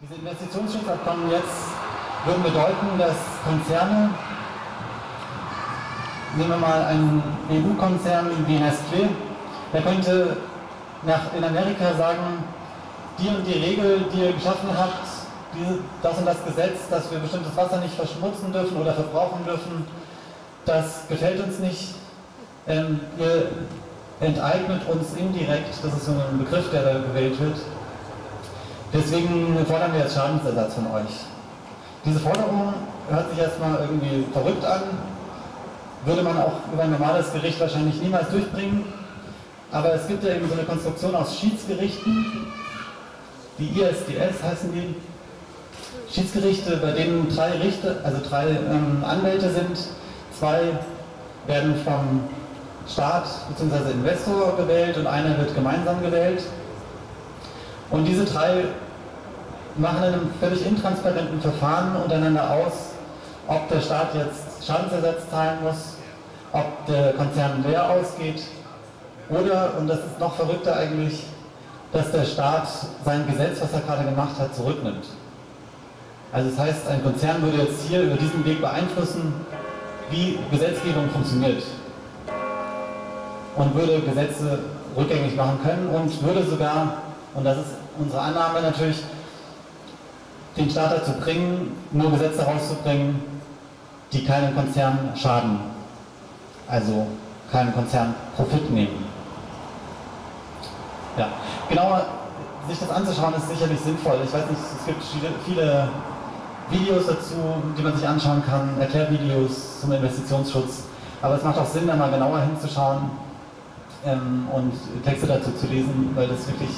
Diese Investitionsschutzabkommen jetzt würden bedeuten, dass Konzerne, nehmen wir mal einen EU-Konzern wie Nestlé, der könnte nach, in Amerika sagen, die und die Regel, die ihr geschaffen habt, die, das und das Gesetz, dass wir bestimmtes Wasser nicht verschmutzen dürfen oder verbrauchen dürfen, das gefällt uns nicht. Ähm, ihr enteignet uns indirekt, das ist so ein Begriff, der da gewählt wird. Deswegen fordern wir jetzt Schadensersatz von euch. Diese Forderung hört sich erstmal irgendwie verrückt an, würde man auch über ein normales Gericht wahrscheinlich niemals durchbringen. Aber es gibt ja eben so eine Konstruktion aus Schiedsgerichten, die ISDS heißen die, Schiedsgerichte, bei denen drei Richter, also drei ähm, Anwälte sind, zwei werden vom Staat bzw. Investor gewählt und einer wird gemeinsam gewählt. Und diese drei machen in einem völlig intransparenten Verfahren untereinander aus, ob der Staat jetzt Schadensersatz zahlen muss, ob der Konzern leer ausgeht oder, und das ist noch verrückter eigentlich, dass der Staat sein Gesetz, was er gerade gemacht hat, zurücknimmt. Also das heißt, ein Konzern würde jetzt hier über diesen Weg beeinflussen, wie Gesetzgebung funktioniert und würde Gesetze rückgängig machen können und würde sogar, und das ist unsere Annahme natürlich, den Staat dazu bringen, nur Gesetze rauszubringen, die keinem Konzern schaden, also keinem Konzern Profit nehmen. Ja, genauer sich das anzuschauen ist sicherlich sinnvoll. Ich weiß nicht, es gibt viele Videos dazu, die man sich anschauen kann, Erklärvideos zum Investitionsschutz. Aber es macht auch Sinn, da mal genauer hinzuschauen ähm, und Texte dazu zu lesen, weil das wirklich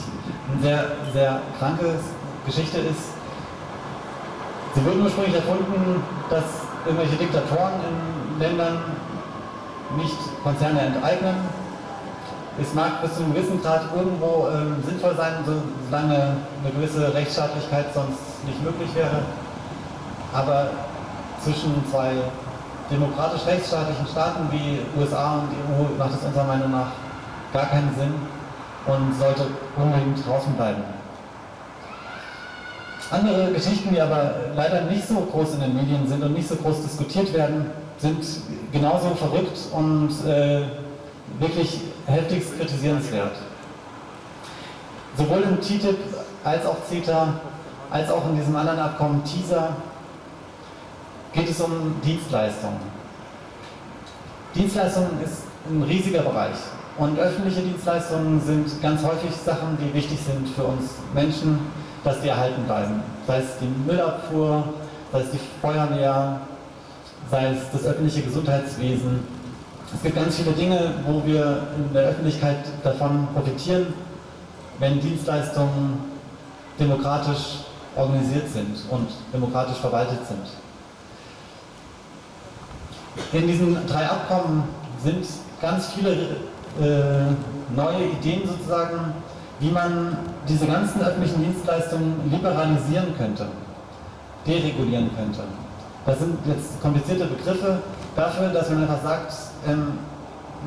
eine sehr, sehr kranke Geschichte ist. Sie wurden ursprünglich erfunden, dass irgendwelche Diktatoren in Ländern nicht Konzerne enteignen. Es mag bis zu einem gewissen Grad irgendwo ähm, sinnvoll sein, solange eine gewisse Rechtsstaatlichkeit sonst nicht möglich wäre. Aber zwischen zwei demokratisch rechtsstaatlichen Staaten wie USA und EU macht es unserer Meinung nach gar keinen Sinn und sollte unbedingt draußen bleiben. Andere Geschichten, die aber leider nicht so groß in den Medien sind und nicht so groß diskutiert werden, sind genauso verrückt und äh, wirklich heftigst kritisierenswert. Sowohl im TTIP als auch CETA, als auch in diesem anderen Abkommen TISA geht es um Dienstleistungen. Dienstleistungen ist ein riesiger Bereich. Und öffentliche Dienstleistungen sind ganz häufig Sachen, die wichtig sind für uns Menschen, dass die erhalten bleiben. Sei es die Müllabfuhr, sei es die Feuerwehr, sei es das öffentliche Gesundheitswesen. Es gibt ganz viele Dinge, wo wir in der Öffentlichkeit davon profitieren, wenn Dienstleistungen demokratisch organisiert sind und demokratisch verwaltet sind. In diesen drei Abkommen sind ganz viele neue Ideen sozusagen, wie man diese ganzen öffentlichen Dienstleistungen liberalisieren könnte, deregulieren könnte. Das sind jetzt komplizierte Begriffe dafür, dass man einfach sagt, ähm,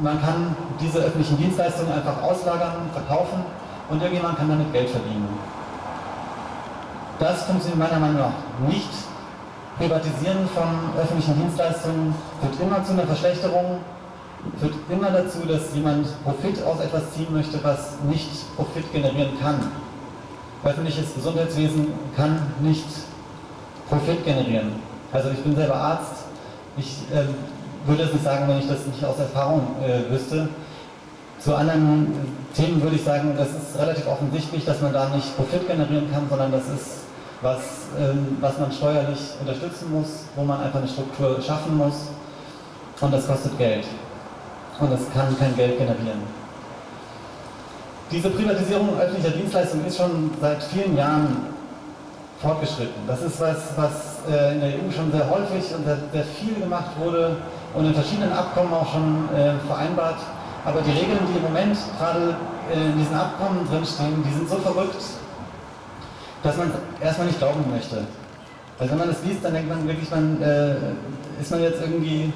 man kann diese öffentlichen Dienstleistungen einfach auslagern, verkaufen und irgendjemand kann damit Geld verdienen. Das funktioniert meiner Meinung nach nicht Privatisieren von öffentlichen Dienstleistungen führt immer zu einer Verschlechterung, führt immer dazu, dass jemand Profit aus etwas ziehen möchte, was nicht Profit generieren kann. Öffentliches Gesundheitswesen kann nicht Profit generieren. Also ich bin selber Arzt, ich äh, würde es nicht sagen, wenn ich das nicht aus Erfahrung äh, wüsste. Zu anderen Themen würde ich sagen, das ist relativ offensichtlich, dass man da nicht Profit generieren kann, sondern das ist was, ähm, was man steuerlich unterstützen muss, wo man einfach eine Struktur schaffen muss und das kostet Geld. Und das kann kein Geld generieren. Diese Privatisierung öffentlicher Dienstleistungen ist schon seit vielen Jahren fortgeschritten. Das ist was, was äh, in der EU schon sehr häufig und sehr, sehr, viel gemacht wurde und in verschiedenen Abkommen auch schon äh, vereinbart. Aber die Regeln, die im Moment gerade äh, in diesen Abkommen drinstehen, die sind so verrückt, dass man erstmal nicht glauben möchte. Weil wenn man das liest, dann denkt man wirklich, man, äh, ist man jetzt irgendwie,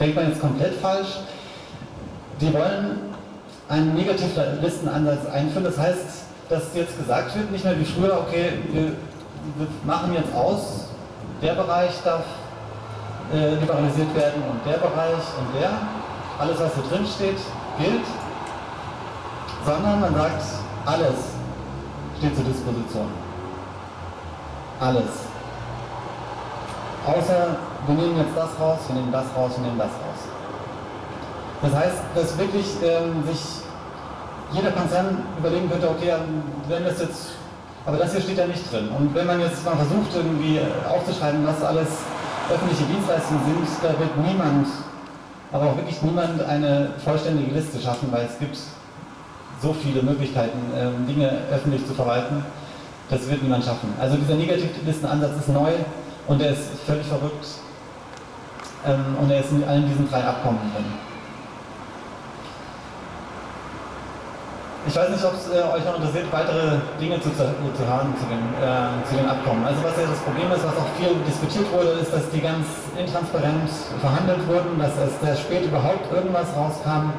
denkt man jetzt komplett falsch. Die wollen einen Negativlistenansatz einführen, das heißt, dass jetzt gesagt wird, nicht mehr wie früher, okay, wir wir machen jetzt aus, der Bereich darf äh, liberalisiert werden und der Bereich und der, alles was hier drin steht, gilt, sondern man sagt, alles steht zur Disposition. Alles. Außer wir nehmen jetzt das raus, wir nehmen das raus, wir nehmen das raus. Das heißt, dass wirklich ähm, sich jeder Konzern überlegen könnte, okay, wenn das jetzt, aber das hier steht ja nicht drin. Und wenn man jetzt mal versucht, irgendwie aufzuschreiben, was alles öffentliche Dienstleistungen sind, da wird niemand, aber auch wirklich niemand eine vollständige Liste schaffen, weil es gibt so viele Möglichkeiten, ähm, Dinge öffentlich zu verwalten. Das wird niemand schaffen. Also dieser Negativlistenansatz ist neu und er ist völlig verrückt. Ähm, und er ist in allen diesen drei Abkommen drin. Ich weiß nicht, ob es äh, euch noch interessiert, weitere Dinge zu, zu hören zu den, äh, zu den Abkommen. Also was ja das Problem ist, was auch viel diskutiert wurde, ist, dass die ganz intransparent verhandelt wurden, dass erst sehr spät überhaupt irgendwas rauskam.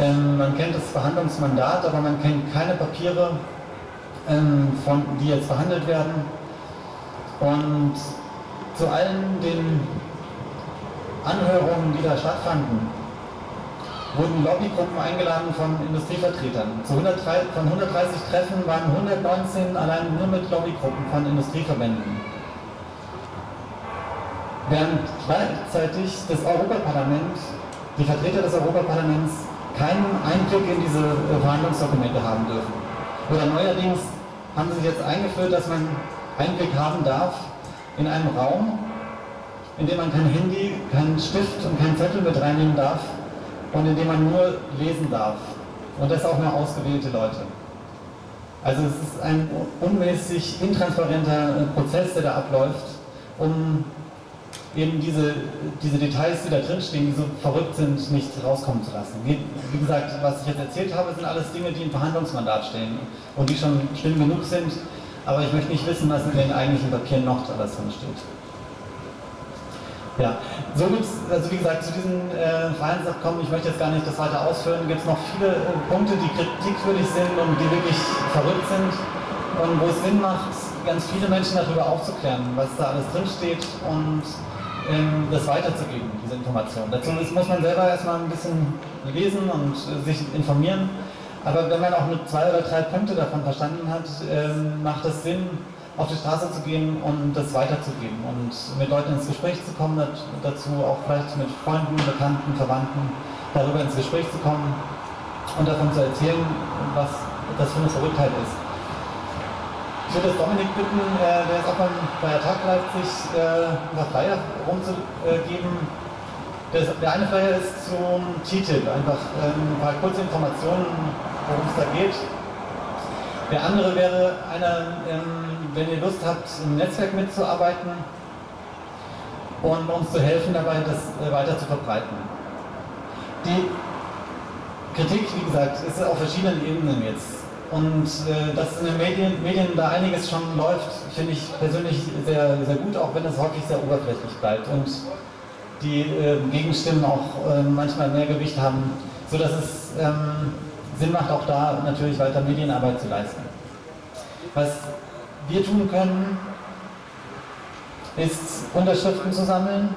Ähm, man kennt das Verhandlungsmandat, aber man kennt keine Papiere, ähm, von, die jetzt verhandelt werden. Und zu allen den Anhörungen, die da stattfanden, wurden Lobbygruppen eingeladen von Industrievertretern. Zu 103, von 130 Treffen waren 119 allein nur mit Lobbygruppen von Industrieverbänden. Während gleichzeitig das Europaparlament, die Vertreter des Europaparlaments keinen Einblick in diese Verhandlungsdokumente haben dürfen. Oder neuerdings haben sie jetzt eingeführt, dass man Einblick haben darf in einem Raum, in dem man kein Handy, keinen Stift und keinen Zettel mit reinnehmen darf, und in dem man nur lesen darf. Und das auch nur ausgewählte Leute. Also es ist ein unmäßig intransparenter Prozess, der da abläuft, um eben diese, diese Details, die da drinstehen, die so verrückt sind, nicht rauskommen zu lassen. Wie, wie, gesagt, was ich jetzt erzählt habe, sind alles Dinge, die im Verhandlungsmandat stehen und die schon schlimm genug sind, aber ich möchte nicht wissen, was in den eigentlichen Papieren noch alles drin steht. Ja, so gibt es, also wie gesagt, zu diesen äh, Verhaltensabkommen, ich möchte jetzt gar nicht das weiter ausführen, gibt es noch viele äh, Punkte, die kritikwürdig sind und die wirklich verrückt sind und wo es Sinn macht, ganz viele Menschen darüber aufzuklären, was da alles drinsteht und ähm, das weiterzugeben, diese Information. Dazu muss man selber erstmal ein bisschen lesen und äh, sich informieren, aber wenn man auch nur zwei oder drei Punkte davon verstanden hat, ähm, macht es Sinn, auf die Straße zu gehen und das weiterzugeben und mit Leuten ins Gespräch zu kommen, dazu auch vielleicht mit Freunden, Bekannten, Verwandten darüber ins Gespräch zu kommen und davon zu erzählen, was das für eine Verrücktheit ist. Ich würde das Dominik bitten, äh, der ist auch beim, bei Tag Leipzig, äh, ein paar Flyer rumzugeben. Der, der eine Flyer ist zum TTIP, einfach äh, ein paar kurze Informationen, worum es da geht. Der andere wäre einer, ähm, wenn ihr Lust habt, im Netzwerk mitzuarbeiten und uns zu helfen dabei, das äh, weiter zu verbreiten. Die Kritik, wie gesagt, ist auf verschiedenen Ebenen jetzt. Und äh, dass in den Medien, Medien da einiges schon läuft, finde ich persönlich sehr, sehr gut, auch wenn es häufig sehr oberflächlich bleibt und die äh, Gegenstimmen auch äh, manchmal mehr Gewicht haben, sodass es ähm, Sinn macht, auch da natürlich weiter Medienarbeit zu leisten. Was wir tun können, ist Unterschriften zu sammeln.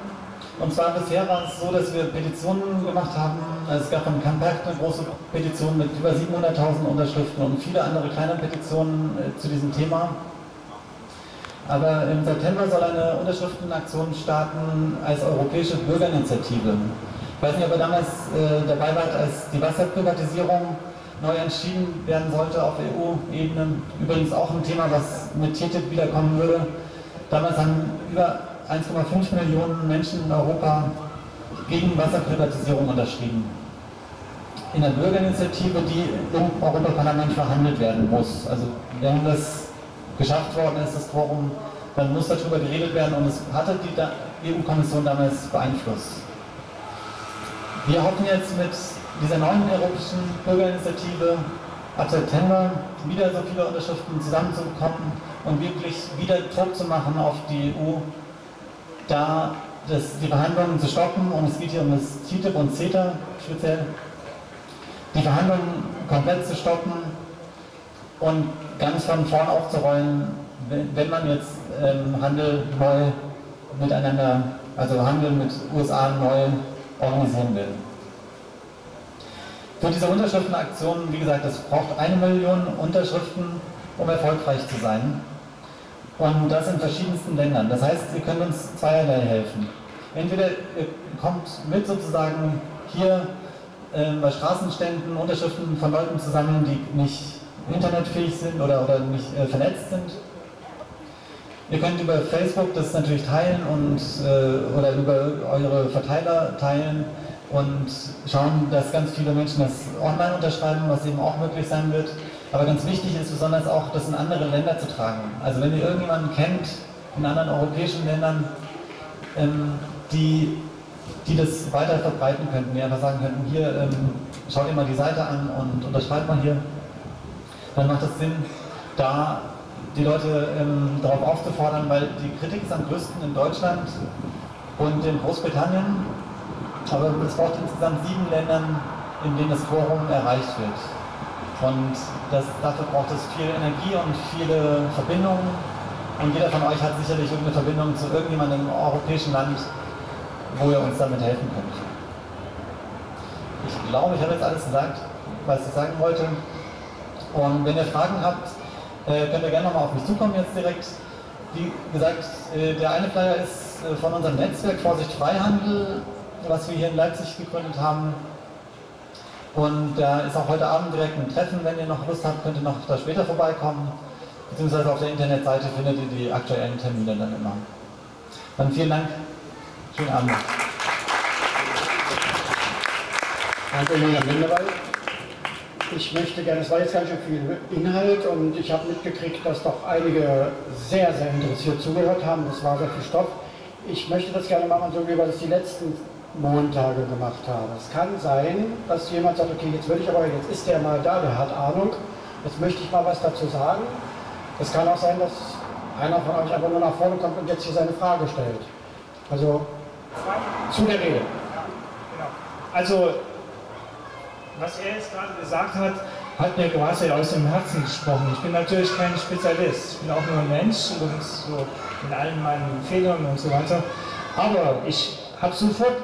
Und zwar bisher war es so, dass wir Petitionen gemacht haben. Es gab von Compact eine große Petition mit über 700.000 Unterschriften und viele andere kleine Petitionen äh, zu diesem Thema. Aber im September soll eine Unterschriftenaktion starten als europäische Bürgerinitiative. Ich weiß nicht, ob ihr damals äh, dabei wart, als die Wasserprivatisierung neu entschieden werden sollte auf EU-Ebene. Übrigens auch ein Thema, was mit TTIP wiederkommen würde. Damals haben über 1,5 Millionen Menschen in Europa gegen Wasserprivatisierung unterschrieben. In der Bürgerinitiative, die im Europaparlament verhandelt werden muss. Also wenn das geschafft worden ist, das Quorum, dann muss darüber geredet werden und es hatte die EU-Kommission damals beeinflusst. Wir hoffen jetzt mit dieser neuen europäischen Bürgerinitiative ab September wieder so viele Unterschriften zusammenzukommen und wirklich wieder Druck zu machen auf die EU, da das, die Verhandlungen zu stoppen und es geht hier um das TTIP und CETA speziell, die Verhandlungen komplett zu stoppen und ganz von vorn aufzurollen, wenn, wenn man jetzt ähm, Handel neu miteinander, also Handel mit USA neu organisieren will. Für diese Unterschriftenaktion, wie gesagt, es braucht eine Million Unterschriften, um erfolgreich zu sein. Und das in verschiedensten Ländern. Das heißt, ihr könnt uns zweierlei helfen. Entweder ihr kommt mit sozusagen hier äh, bei Straßenständen Unterschriften von Leuten zu sammeln, die nicht internetfähig sind oder, oder nicht äh, vernetzt sind. Ihr könnt über Facebook das natürlich teilen und, äh, oder über eure Verteiler teilen und schauen, dass ganz viele Menschen das online unterschreiben, was eben auch möglich sein wird. Aber ganz wichtig ist besonders auch, das in andere Länder zu tragen. Also wenn ihr irgendjemanden kennt in anderen europäischen Ländern, ähm, die, die das weiter verbreiten könnten, die einfach sagen könnten, hier, ähm, schaut ihr mal die Seite an und unterschreibt mal hier, dann macht es Sinn, da die Leute ähm, darauf aufzufordern, weil die Kritik ist am größten in Deutschland und in Großbritannien, aber es braucht insgesamt sieben Ländern, in denen das Quorum erreicht wird. Und das, dafür braucht es viel Energie und viele Verbindungen. Und jeder von euch hat sicherlich irgendeine Verbindung zu irgendjemandem im europäischen Land, wo ihr uns damit helfen könnt. Ich glaube, ich habe jetzt alles gesagt, was ich sagen wollte. Und wenn ihr Fragen habt, äh, könnt ihr gerne nochmal auf mich zukommen jetzt direkt. Wie gesagt, äh, der eine Flyer ist äh, von unserem Netzwerk Vorsicht Freihandel, was wir hier in Leipzig gegründet haben. Und da ist auch heute Abend direkt ein Treffen, wenn ihr noch Lust habt, könnt ihr noch da später vorbeikommen. Beziehungsweise auf der Internetseite findet ihr die aktuellen Termine dann immer. Dann vielen Dank. Schönen Abend. Danke, Julian Lindewald. Ich möchte gerne, es war jetzt ganz schön viel Inhalt und ich habe mitgekriegt, dass doch einige sehr, sehr interessiert zugehört haben. Das war sehr viel Stoff. Ich möchte das gerne machen, so wie wir das die letzten Montage gemacht habe. Es kann sein, dass jemand sagt, okay, jetzt würde ich aber, jetzt ist der mal da, der hat Ahnung, jetzt möchte ich mal was dazu sagen. Es kann auch sein, dass einer von euch einfach nur nach vorne kommt und jetzt hier seine Frage stellt. Also zu der Rede. Also, was er jetzt gerade gesagt hat, hat mir quasi aus dem Herzen gesprochen. Ich bin natürlich kein Spezialist, ich bin auch nur ein Mensch und so in allen meinen Fehlern und so weiter. Aber ich habe sofort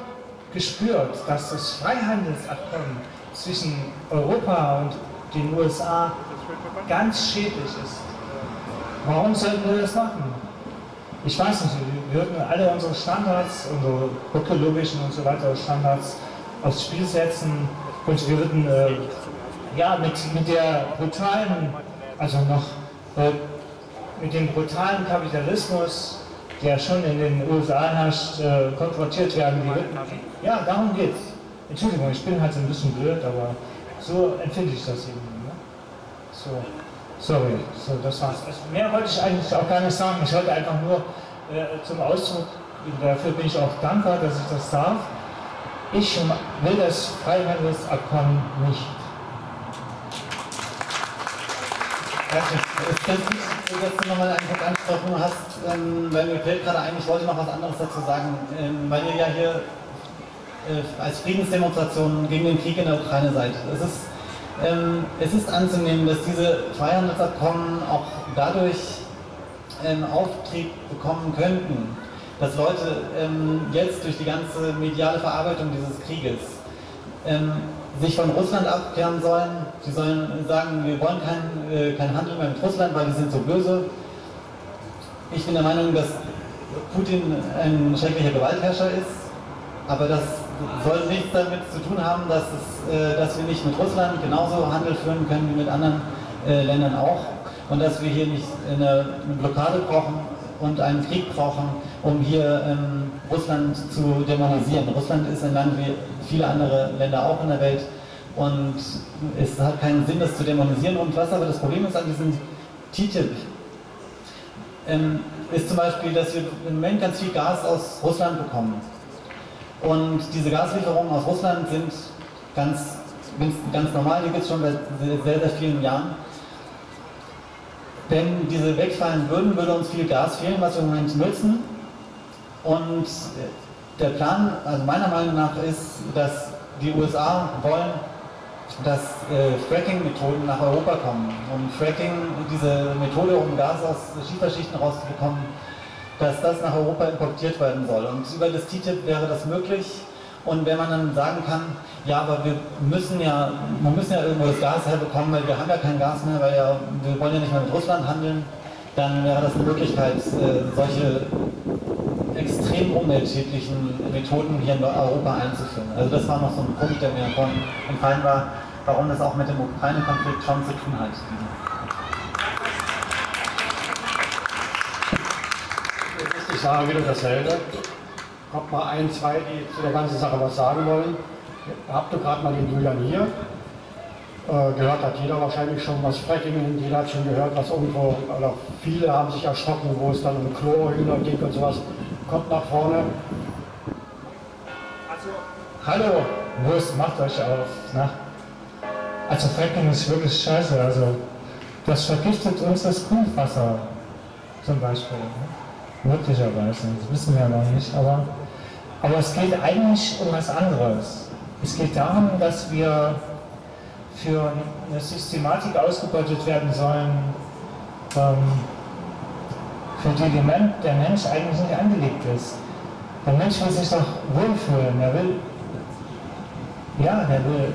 gespürt, dass das Freihandelsabkommen zwischen Europa und den USA ganz schädlich ist. Warum sollten wir das machen? Ich weiß nicht, wir würden alle unsere Standards, unsere ökologischen und so weiter Standards aufs Spiel setzen und wir würden äh, ja, mit, mit der brutalen, also noch äh, mit dem brutalen Kapitalismus der schon in den USA herrscht, äh, konfrontiert werden. Die, ja, darum geht's. Entschuldigung, ich bin halt ein bisschen blöd, aber so empfinde ich das eben. Ne? So, sorry, so, das war's. Also, mehr wollte ich eigentlich auch gar nicht sagen. Ich wollte einfach nur äh, zum Ausdruck, dafür bin ich auch dankbar, dass ich das darf. Ich will das Freihandelsabkommen nicht. Es ist ganz wichtig, dass du nochmal einfach angesprochen hast, ähm, weil mir fällt gerade ein, ich wollte noch was anderes dazu sagen, ähm, weil ihr ja hier äh, als Friedensdemonstration gegen den Krieg in der Ukraine seid. Es ist, ähm, es ist anzunehmen, dass diese Freihandelsabkommen auch dadurch ähm, Auftrieb bekommen könnten, dass Leute ähm, jetzt durch die ganze mediale Verarbeitung dieses Krieges ähm, sich von Russland abkehren sollen. Sie sollen sagen, wir wollen keinen äh, kein Handel mehr mit Russland, weil die sind so böse. Ich bin der Meinung, dass Putin ein schrecklicher Gewaltherrscher ist, aber das soll nichts damit zu tun haben, dass, es, äh, dass wir nicht mit Russland genauso Handel führen können wie mit anderen äh, Ländern auch und dass wir hier nicht eine, eine Blockade brauchen und einen Krieg brauchen, um hier ähm, Russland zu dämonisieren. Russland ist ein Land wie viele andere Länder auch in der Welt und es hat keinen Sinn, das zu dämonisieren. Und was aber das Problem ist an diesem TTIP, ähm, ist zum Beispiel, dass wir im Moment ganz viel Gas aus Russland bekommen. Und diese Gaslieferungen aus Russland sind ganz, ganz normal, die gibt es schon seit sehr, sehr vielen Jahren. Wenn diese wegfallen würden, würde uns viel Gas fehlen, was wir im Moment nutzen. Und der Plan, also meiner Meinung nach, ist, dass die USA wollen dass äh, Fracking-Methoden nach Europa kommen. Und Fracking, diese Methode, um Gas aus Schieferschichten rauszubekommen, dass das nach Europa importiert werden soll. Und über das TTIP wäre das möglich. Und wenn man dann sagen kann, ja, aber wir müssen ja, wir müssen ja irgendwo das Gas herbekommen, weil wir haben ja kein Gas mehr, weil ja, wir wollen ja nicht mehr mit Russland handeln, dann wäre das eine Möglichkeit, äh, solche extrem umweltschädlichen Methoden hier in Europa einzuführen. Also das war noch so ein Punkt, der mir entfallen war, warum das auch mit dem Ukraine-Konflikt schon zu tun hat. Ich sage wieder dasselbe. Kommt mal ein, zwei, die zu der ganzen Sache was sagen wollen. Habt ihr gerade mal den Julian hier? Äh, gehört hat jeder wahrscheinlich schon was Fracking, jeder hat schon gehört, was irgendwo, oder viele haben sich erschrocken, wo es dann um Chlorhühner ging und sowas. Kommt nach vorne. Also, hallo, los, macht euch auf. Na? Also Fracking ist wirklich scheiße. Also das vergiftet uns das Grundwasser zum Beispiel. Ne? Möglicherweise, das wissen wir ja noch nicht. Aber, aber es geht eigentlich um was anderes. Es geht darum, dass wir für eine Systematik ausgebeutet werden sollen, ähm, für die der Mensch eigentlich nicht angelegt ist. Der Mensch will sich doch wohlfühlen, er will, ja, er will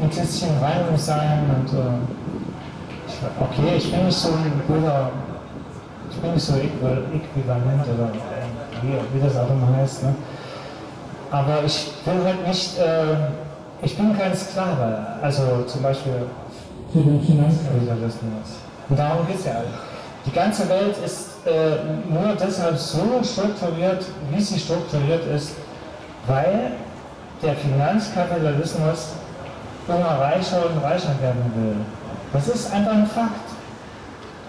ein bisschen rein sein und äh, okay, ich bin nicht so ein guter, ich bin nicht so äquivalent oder äh, wie, wie, das auch immer heißt, ne? aber ich will halt nicht, äh, ich bin kein Sklave, also zum Beispiel für den Finanzkapitalismus. Und darum geht es ja. Die ganze Welt ist äh, nur deshalb so strukturiert, wie sie strukturiert ist, weil der Finanzkapitalismus immer reicher und reicher werden will. Das ist einfach ein Fakt.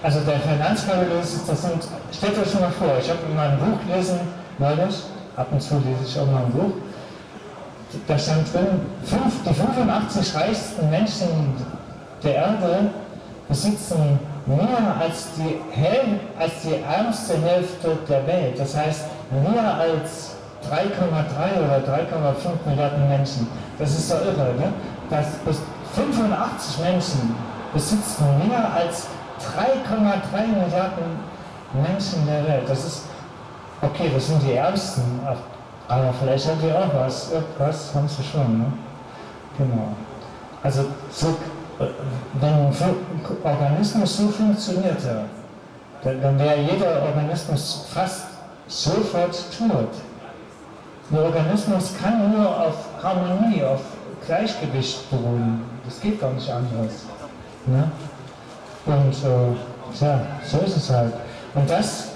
Also der Finanzkapitalismus, das sind, stellt euch schon mal vor, ich habe in meinem Buch gelesen, neulich, ab und zu lese ich auch mal ein Buch, da stand drin, fünf, die 85 reichsten Menschen der Erde besitzen mehr als die, Häl als die ärmste Hälfte der Welt. Das heißt, mehr als 3,3 oder 3,5 Milliarden Menschen. Das ist so irre, ne? Dass 85 Menschen besitzen mehr als 3,3 Milliarden Menschen der Welt. Das ist, okay, das sind die Ärmsten, aber vielleicht haben die auch was. Irgendwas haben sie schon, ne? Genau. Also so wenn ein Organismus so funktionierte, dann wäre jeder Organismus fast sofort tot. Ein Organismus kann nur auf Harmonie, auf Gleichgewicht beruhen. Das geht gar nicht anders. Ne? Und äh, tja, so ist es halt. Und das,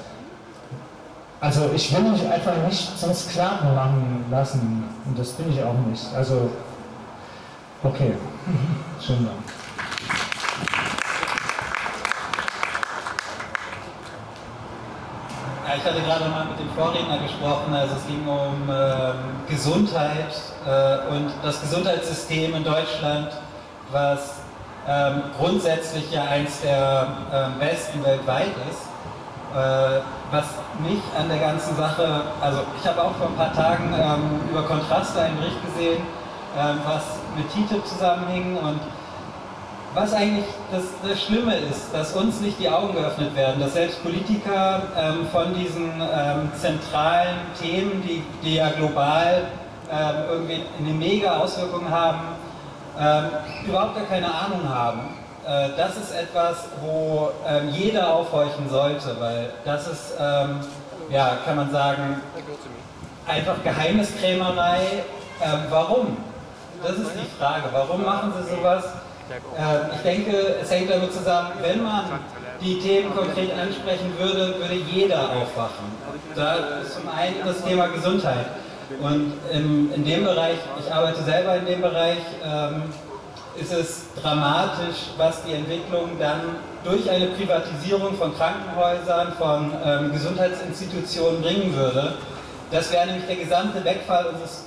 also ich will mich einfach nicht zum Sklaven machen lassen. Und das bin ich auch nicht. Also, okay. Schönen Dank. Ich hatte gerade mal mit dem Vorredner gesprochen, also es ging um äh, Gesundheit äh, und das Gesundheitssystem in Deutschland, was ähm, grundsätzlich ja eins der äh, besten weltweit ist. Äh, was mich an der ganzen Sache, also ich habe auch vor ein paar Tagen ähm, über Kontraste einen Bericht gesehen, ähm, was mit TTIP zusammenhing und was eigentlich das, das, Schlimme ist, dass uns nicht die Augen geöffnet werden, dass selbst Politiker ähm, von diesen ähm, zentralen Themen, die, die ja global ähm, irgendwie eine mega Auswirkung haben, ähm, überhaupt gar keine Ahnung haben. Äh, das ist etwas, wo ähm, jeder aufhorchen sollte, weil das ist, ähm, ja, kann man sagen, einfach Geheimniskrämerei. warum? Das ist die Frage. Warum machen sie sowas? Ähm, ich denke, es hängt damit zusammen, wenn man die Themen konkret ansprechen würde, würde jeder aufwachen. Da ist zum einen das Thema Gesundheit. Und in, dem Bereich, ich arbeite selber in dem Bereich, ähm, ist es dramatisch, was die Entwicklung dann durch eine Privatisierung von Krankenhäusern, von ähm, Gesundheitsinstitutionen bringen würde. Das wäre nämlich der gesamte Wegfall unseres,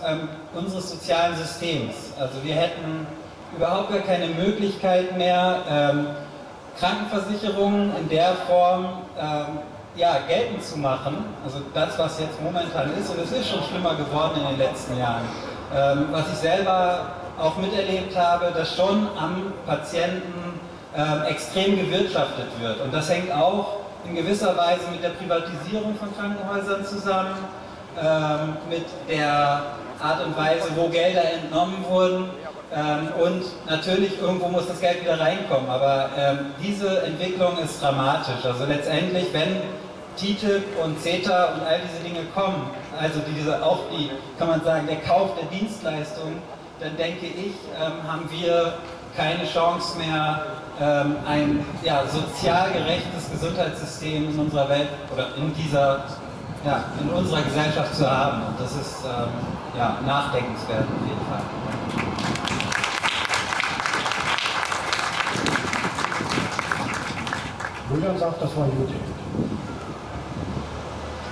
unseres sozialen Systems. Also wir hätten überhaupt gar keine Möglichkeit mehr, ähm, Krankenversicherungen in der Form ähm, ja, geltend zu machen. Also das, was jetzt momentan ist, und es ist schon schlimmer geworden in den letzten Jahren. Ähm, was ich selber auch miterlebt habe, dass schon am Patienten äh, extrem gewirtschaftet wird. Und das hängt auch in gewisser Weise mit der Privatisierung von Krankenhäusern zusammen, ähm, mit der Art und Weise, wo Gelder entnommen wurden. Ähm, und natürlich, irgendwo muss das Geld wieder reinkommen, aber ähm, diese Entwicklung ist dramatisch. Also letztendlich, wenn TTIP und CETA und all diese Dinge kommen, also diese, auch die, kann man sagen, der Kauf der Dienstleistungen, dann denke ich, ähm, haben wir keine Chance mehr, ähm, ein ja, sozial gerechtes Gesundheitssystem in unserer Welt oder in dieser, ja, in unserer Gesellschaft zu haben. Und das ist ähm, ja, nachdenkenswert auf jeden Fall. Julian sagt, das war gut.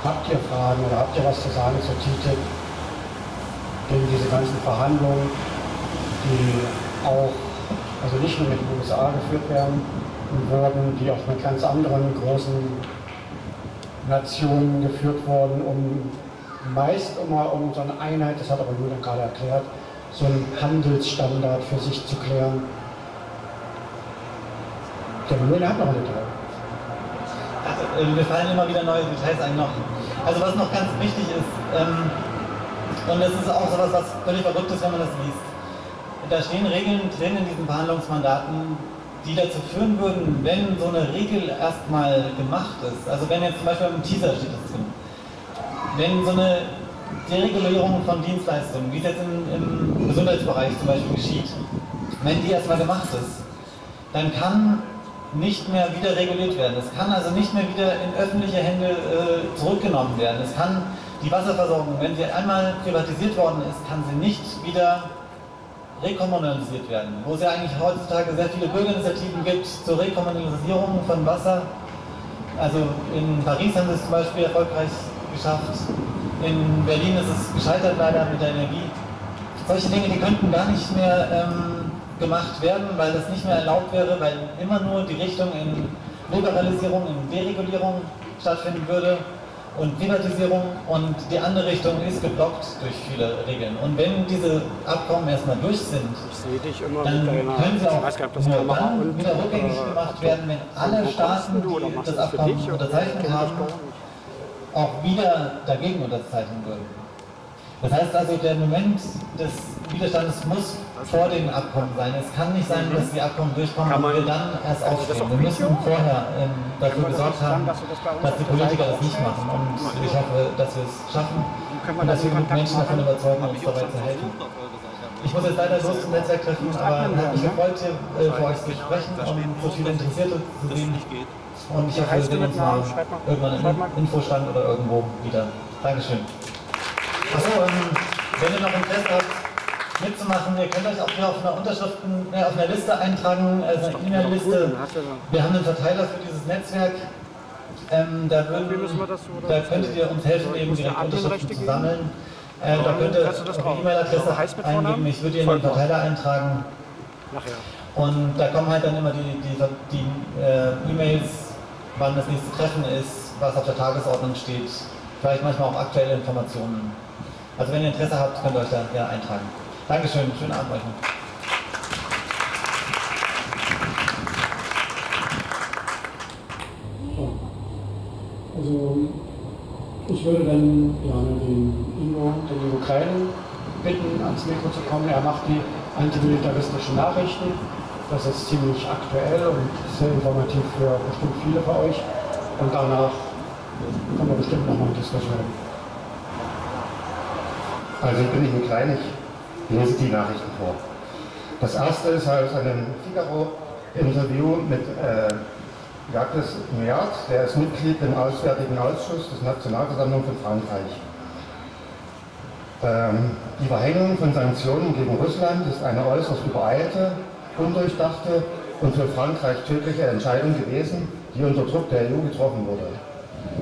Habt ihr Fragen oder habt ihr was zu sagen zur TTIP? Gegen diese ganzen Verhandlungen, die auch also nicht nur mit den USA geführt werden wurden, die auch mit ganz anderen großen Nationen geführt wurden, um meist immer um so eine Einheit, das hat aber Julian gerade erklärt, so einen Handelsstandard für sich zu klären. Der Julian hat noch eine Detail. Also, mir fallen immer wieder neue Details ein noch. Also was noch ganz wichtig ist, ähm, und das ist auch so was, was völlig verrückt ist, wenn man das liest. Da stehen Regeln drin in diesen Verhandlungsmandaten, die dazu führen würden, wenn so eine Regel erstmal gemacht ist, also wenn jetzt zum Beispiel im Teaser steht das drin, wenn so eine Deregulierung von Dienstleistungen, wie es jetzt im, im Gesundheitsbereich zum Beispiel geschieht, wenn die erstmal gemacht ist, dann kann nicht mehr wieder reguliert werden. Es kann also nicht mehr wieder in öffentliche Hände äh, zurückgenommen werden. Es kann die Wasserversorgung, wenn sie einmal privatisiert worden ist, kann sie nicht wieder rekommunalisiert werden, wo es ja eigentlich heutzutage sehr viele Bürgerinitiativen gibt zur Rekommunalisierung von Wasser. Also in Paris haben sie es zum Beispiel erfolgreich geschafft, in Berlin ist es gescheitert leider mit der Energie. Solche Dinge, die könnten gar nicht mehr ähm, gemacht werden, weil das nicht mehr erlaubt wäre, weil immer nur die Richtung in Liberalisierung, in Deregulierung stattfinden würde und Privatisierung und die andere Richtung ist geblockt durch viele Regeln. Und wenn diese Abkommen erstmal durch sind, dann können sie auch nur dann wieder rückgängig gemacht werden, wenn alle Staaten, die das Abkommen unterzeichnet haben, auch wieder dagegen unterzeichnen würden. Das heißt also, der Moment des Widerstandes muss vor dem Abkommen sein. Es kann nicht sein, dass die Abkommen durchkommen und wir dann erst also aufstehen. Wir müssen vorher ähm, dafür gesorgt haben, dass die Politiker das nicht machen. Und ich hoffe, dass wir es schaffen und dass wir genug Menschen davon überzeugen, uns dabei zu helfen. Ich muss jetzt leider los zum Netzwerktreffen, aber hat mich gefreut, hier äh, vor euch zu sprechen und so viele Interessierte zu sehen. Und ich hoffe, wir sehen uns mal irgendwann im Infostand oder irgendwo wieder. Dankeschön. Achso, ähm, wenn ihr noch Interesse habt, mitzumachen, ihr könnt euch auch hier auf einer Unterschriften, äh, auf einer Liste eintragen, also eine E-Mail-Liste. Wir haben einen Verteiler für dieses Netzwerk. Ähm, da, würden, da könntet ihr uns helfen, eben direkt Unterschriften zu sammeln. Äh, da könnt ihr eure E-Mail-Adresse eingeben, ich würde ihr in den Verteiler eintragen. Und da kommen halt dann immer die, die, die äh, E-Mails, wann das nächste Treffen ist, was auf der Tagesordnung steht, vielleicht manchmal auch aktuelle Informationen. Also wenn ihr Interesse habt, könnt ihr euch da gerne eintragen. Dankeschön, schönen Abend euch noch. Also ich würde dann gerne den Ingo, den Ingo Klein, bitten, ans Mikro zu kommen. Er macht die antimilitaristischen Nachrichten. Das ist ziemlich aktuell und sehr informativ für bestimmt viele von euch. Und danach kommen wir bestimmt nochmal Diskussion. Also ich bin nicht nur klein, ich lese die Nachrichten vor. Das erste ist aus einem Figaro-Interview mit äh, Jacques Meert, der ist Mitglied im Auswärtigen Ausschuss des Nationalversammlung von Frankreich. Ähm, die Verhängung von Sanktionen gegen Russland ist eine äußerst übereilte, undurchdachte und für Frankreich tödliche Entscheidung gewesen, die unter Druck der EU getroffen wurde.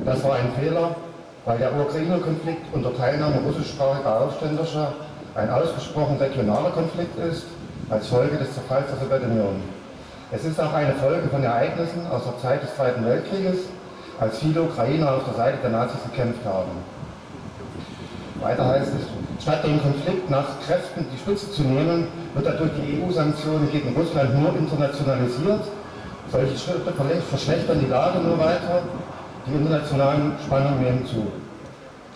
Das war ein Fehler, weil der Ukraine-Konflikt unter Teilnahme russischsprachiger Aufständischer ein ausgesprochen regionaler Konflikt ist, als Folge des Zerfalls der Sowjetunion. Es ist auch eine Folge von Ereignissen aus der Zeit des Zweiten Weltkrieges, als viele Ukrainer auf der Seite der Nazis gekämpft haben. Weiter heißt es, statt den Konflikt nach Kräften die Spitze zu nehmen, wird dadurch die EU-Sanktionen gegen Russland nur internationalisiert. Solche Schritte verschlechtern die Lage nur weiter, die internationalen Spannungen nehmen zu.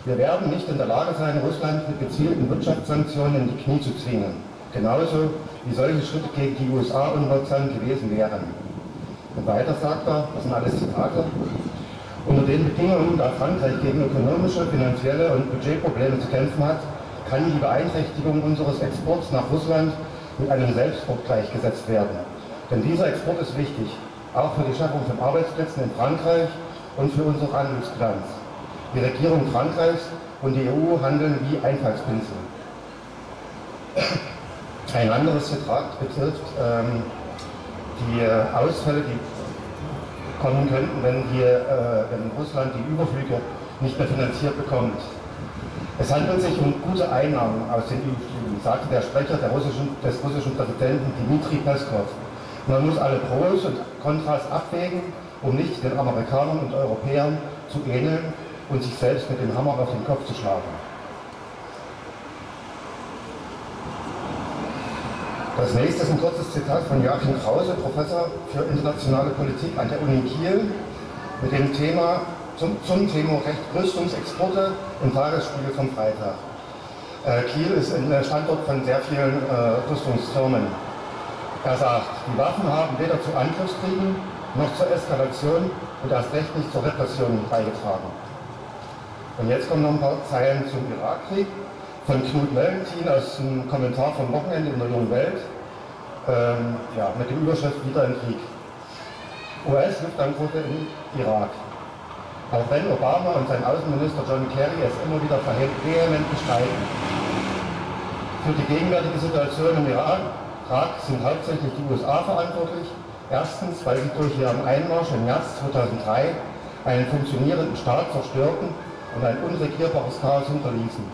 Wir werden nicht in der Lage sein, Russland mit gezielten Wirtschaftssanktionen in die Knie zu zwingen. Genauso wie solche Schritte gegen die USA unwirksam gewesen wären. Und weiter sagt er, das sind alles Zitate, unter den Bedingungen, da Frankreich gegen ökonomische, finanzielle und Budgetprobleme zu kämpfen hat, kann die Beeinträchtigung unseres Exports nach Russland mit einem Selbstdruck gleichgesetzt werden. Denn dieser Export ist wichtig, auch für die Schaffung von Arbeitsplätzen in Frankreich und für unsere Handelsbilanz. Die Regierung Frankreichs und die EU handeln wie Einfallspinsel. Ein anderes Zitat betrifft ähm, die Ausfälle, die kommen könnten, wenn, hier, äh, wenn Russland die Überflüge nicht mehr finanziert bekommt. Es handelt sich um gute Einnahmen aus den Überflügen, sagte der Sprecher der russischen, des russischen Präsidenten Dmitri Peskov. Man muss alle Pros und Kontras abwägen, um nicht den Amerikanern und Europäern zu ähneln und sich selbst mit dem Hammer auf den Kopf zu schlagen. Das nächste ist ein kurzes Zitat von Joachim Krause, Professor für internationale Politik an der Uni Kiel, mit dem Thema zum, zum Thema Rüstungsexporte im Tagesspiegel vom Freitag. Äh, Kiel ist ein Standort von sehr vielen äh, Rüstungsfirmen. Er sagt, die Waffen haben weder zu Angriffskriegen noch zur Eskalation und erst recht nicht zur Repression beigetragen. Und jetzt kommen noch ein paar Zeilen zum Irakkrieg von Knut Mellentin aus einem Kommentar vom Wochenende in der Jungen Welt ähm, ja, mit dem Überschrift Wieder im Krieg. US-Luftangriffe im Irak. Auch wenn Obama und sein Außenminister John Kerry es immer wieder vehement bestreiten. Für die gegenwärtige Situation im Irak sind hauptsächlich die USA verantwortlich. Erstens, weil sie durch ihren Einmarsch im März 2003 einen funktionierenden Staat zerstörten und ein unregierbares Chaos hinterließen.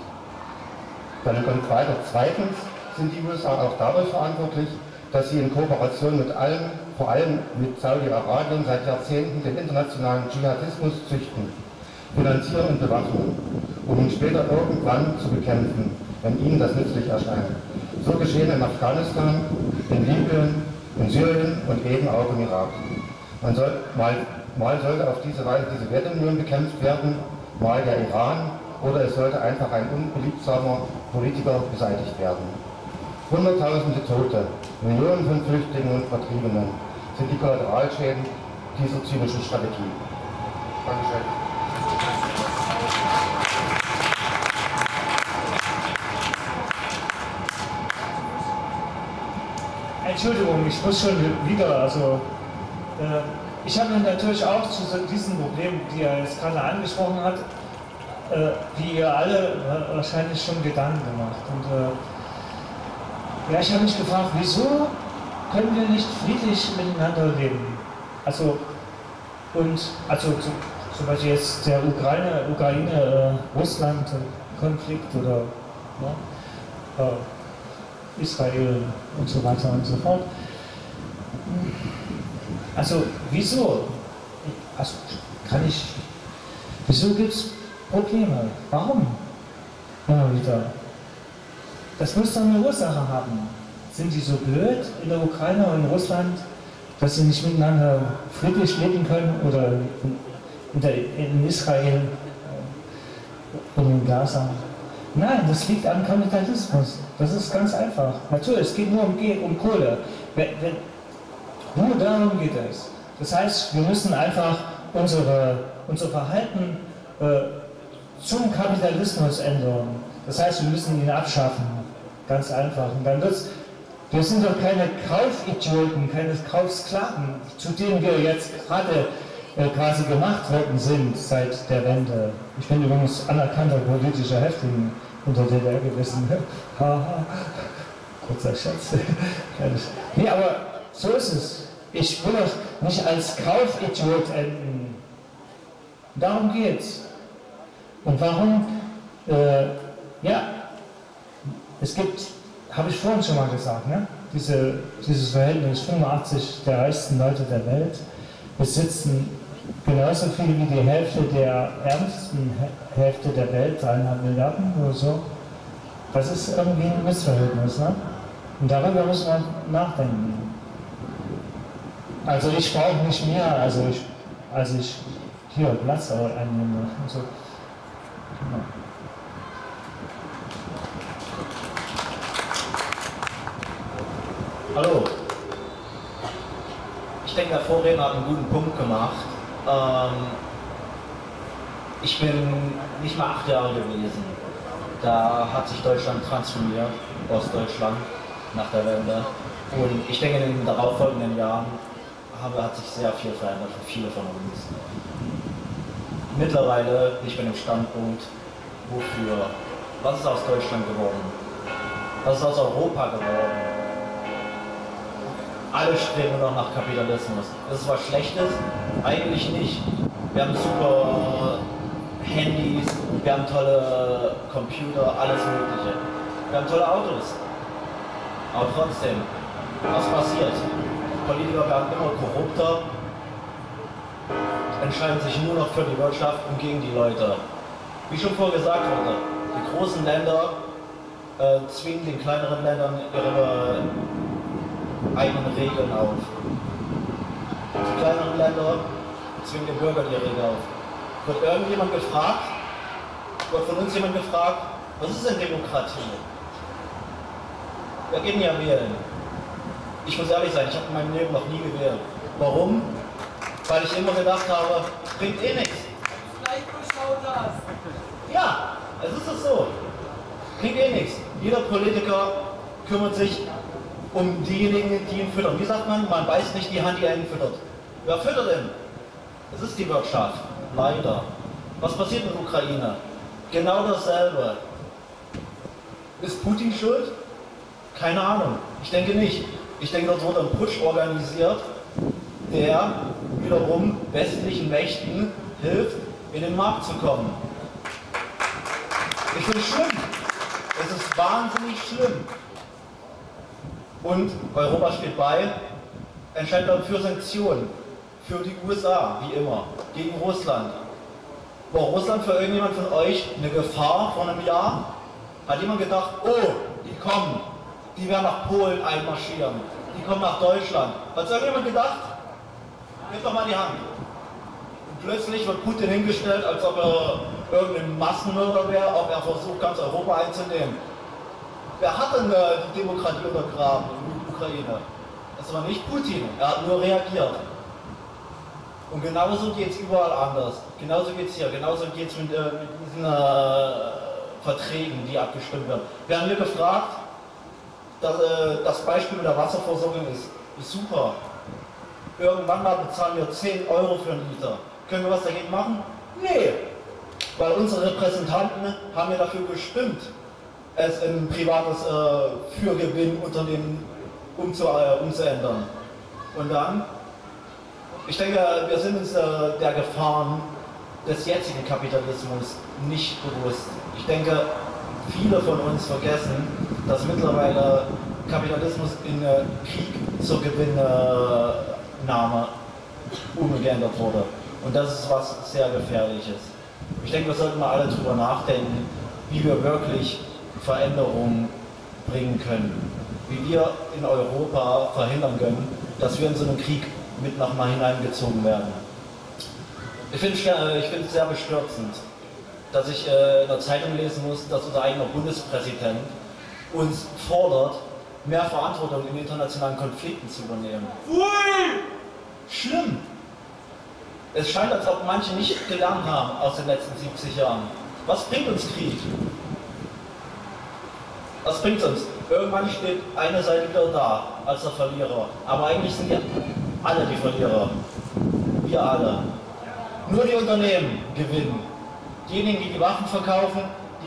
Dann kommt weiter. Zweitens sind die USA auch dadurch verantwortlich, dass sie in Kooperation mit allen, vor allem mit Saudi-Arabien, seit Jahrzehnten den internationalen Dschihadismus züchten, finanzieren und bewaffnen, um ihn später irgendwann zu bekämpfen, wenn ihnen das nützlich erscheint. So geschehen in Afghanistan, in Libyen, in Syrien und eben auch im Irak. Man soll, mal, mal sollte auf diese Weise diese Wertunion bekämpft werden, mal der Iran, oder es sollte einfach ein unbeliebsamer Politiker beseitigt werden. Hunderttausende Tote, Millionen von Flüchtlingen und Vertriebenen sind die Kollateralschäden dieser zynischen Strategie. Dankeschön. Entschuldigung, ich muss schon wieder, also äh, ich habe natürlich auch zu diesen Problemen, die er jetzt gerade angesprochen hat, äh, wie ihr alle wahrscheinlich schon Gedanken gemacht. Und äh, ja, ich habe mich gefragt, wieso können wir nicht friedlich miteinander leben? Also, und, also zum, zum Beispiel jetzt der Ukraine, Ukraine äh, oder ja, äh, Israel und so weiter und so fort. Also wieso? Also kann ich, wieso gibt es Probleme. Warum? Wieder. Das muss doch eine Ursache haben. Sind die so blöd in der Ukraine und in Russland, dass sie nicht miteinander friedlich leben können oder in, der, in Israel und in Gaza? Nein, das liegt am Kapitalismus. Das ist ganz einfach. Natürlich, es geht nur um, um Kohle. Nur darum geht es. Das heißt, wir müssen einfach unsere, unser Verhalten äh, zum Kapitalismus ändern. Das heißt, wir müssen ihn abschaffen. Ganz einfach. Und dann wird's, wir sind doch keine Kaufidioten, keine Kaufsklaven, zu denen wir jetzt gerade äh, quasi gemacht worden sind seit der Wende. Ich bin übrigens anerkannter politischer Häftling unter DDR gewesen. Kurzer Schatz. nee, aber so ist es. Ich will euch nicht als Kaufidiot enden. Darum geht's. Und warum? Äh, ja, es gibt, habe ich vorhin schon mal gesagt, ne? Diese, dieses Verhältnis 85 der reichsten Leute der Welt besitzen genauso viel wie die Hälfte der ärmsten Hälfte der Welt, dreieinhalb Milliarden oder so. Das ist irgendwie ein Missverhältnis. Ne? Und darüber muss man nachdenken. Also ich brauche nicht mehr, also ich, als ich hier Platz einnehme. Also, genau. Hallo. Ich denke, der Vorredner hat einen guten Punkt gemacht. Ähm, ich bin nicht mal acht Jahre gewesen. Da hat sich Deutschland transformiert, Ostdeutschland, nach der Wende. Und ich denke, in den darauffolgenden Jahren habe, hat sich sehr viel verändert für viele von uns. Mittlerweile bin ich bei dem Standpunkt, wofür? Was ist aus Deutschland geworden? Was ist aus Europa geworden? Alle streben noch nach Kapitalismus. Das ist was Schlechtes? Eigentlich nicht. Wir haben super Handys, wir haben tolle Computer, alles Mögliche. Wir haben tolle Autos. Aber trotzdem, was passiert? Politiker werden immer korrupter, entscheiden sich nur noch für die Wirtschaft und gegen die Leute. Wie schon vorher gesagt wurde, die großen Länder äh, zwingen den kleineren Ländern ihre eigenen Regeln auf. Die kleineren Länder zwingen den Bürger die Regeln auf. Wird irgendjemand gefragt, wird von uns jemand gefragt, was ist denn Demokratie? Wir gehen ja wählen. Ich muss ehrlich sein, ich habe in meinem Leben noch nie gewählt. Warum? Weil ich immer gedacht habe, bringt eh nichts. Ja, es ist es so. Bringt eh nichts. Jeder Politiker kümmert sich um diejenigen, die ihn füttern. Wie sagt man? Man weiß nicht die Hand, die einen füttert. Wer füttert denn? Es ist die Wirtschaft. Leider. Was passiert in der Ukraine? Genau dasselbe. Ist Putin schuld? Keine Ahnung. Ich denke nicht. Ich denke, dort wurde ein Putsch organisiert, der wiederum westlichen Mächten hilft, in den Markt zu kommen. Ich finde es schlimm. Es ist wahnsinnig schlimm. Und Europa steht bei, entscheidet dann für Sanktionen, für die USA, wie immer, gegen Russland. War Russland für irgendjemand von euch eine Gefahr vor einem Jahr? Hat jemand gedacht, oh, die kommen, die werden nach Polen einmarschieren, die kommen nach Deutschland. Hat irgendjemand gedacht? Gib doch mal die Hand. Und plötzlich wird Putin hingestellt, als ob er irgendein Massenmörder wäre, ob er versucht, ganz Europa einzunehmen. Wer hat denn äh, die Demokratie untergraben in der Ukraine? Das war nicht Putin, er hat nur reagiert. Und genauso geht es überall anders. Genauso geht es hier, genauso geht es mit, äh, mit, diesen äh, Verträgen, die abgestimmt werden. Wir haben hier gefragt, dass, äh, das Beispiel mit der Wasserversorgung ist, ist super. Irgendwann mal bezahlen wir 10 Euro für einen Liter. Können wir was dagegen machen? Nee. Weil unsere Repräsentanten haben ja dafür gestimmt es in privates äh, Fürgewinnunternehmen umzu, äh, umzuändern. Und dann, ich denke, wir sind uns äh, der Gefahren des jetzigen Kapitalismus nicht bewusst. Ich denke, viele von uns vergessen, dass mittlerweile Kapitalismus in äh, Krieg zur Gewinnnahme umgeändert wurde. Und das ist was sehr Gefährliches. Ich denke, wir sollten mal alle darüber nachdenken, wie wir wirklich Veränderungen bringen können. Wie wir in Europa verhindern können, dass wir in so einen Krieg mit nochmal hineingezogen werden. Ich finde es äh, sehr bestürzend, dass ich äh, in der Zeitung lesen muss, dass unser eigener Bundespräsident uns fordert, mehr Verantwortung in internationalen Konflikten zu übernehmen. Ui! Schlimm! Es scheint, als ob manche nicht gelernt haben aus den letzten 70 Jahren. Was bringt uns Krieg? Was bringt uns? Irgendwann steht eine Seite wieder da als der Verlierer. Aber eigentlich sind wir alle die Verlierer. Wir alle. Nur die Unternehmen gewinnen. Diejenigen, die die Waffen verkaufen,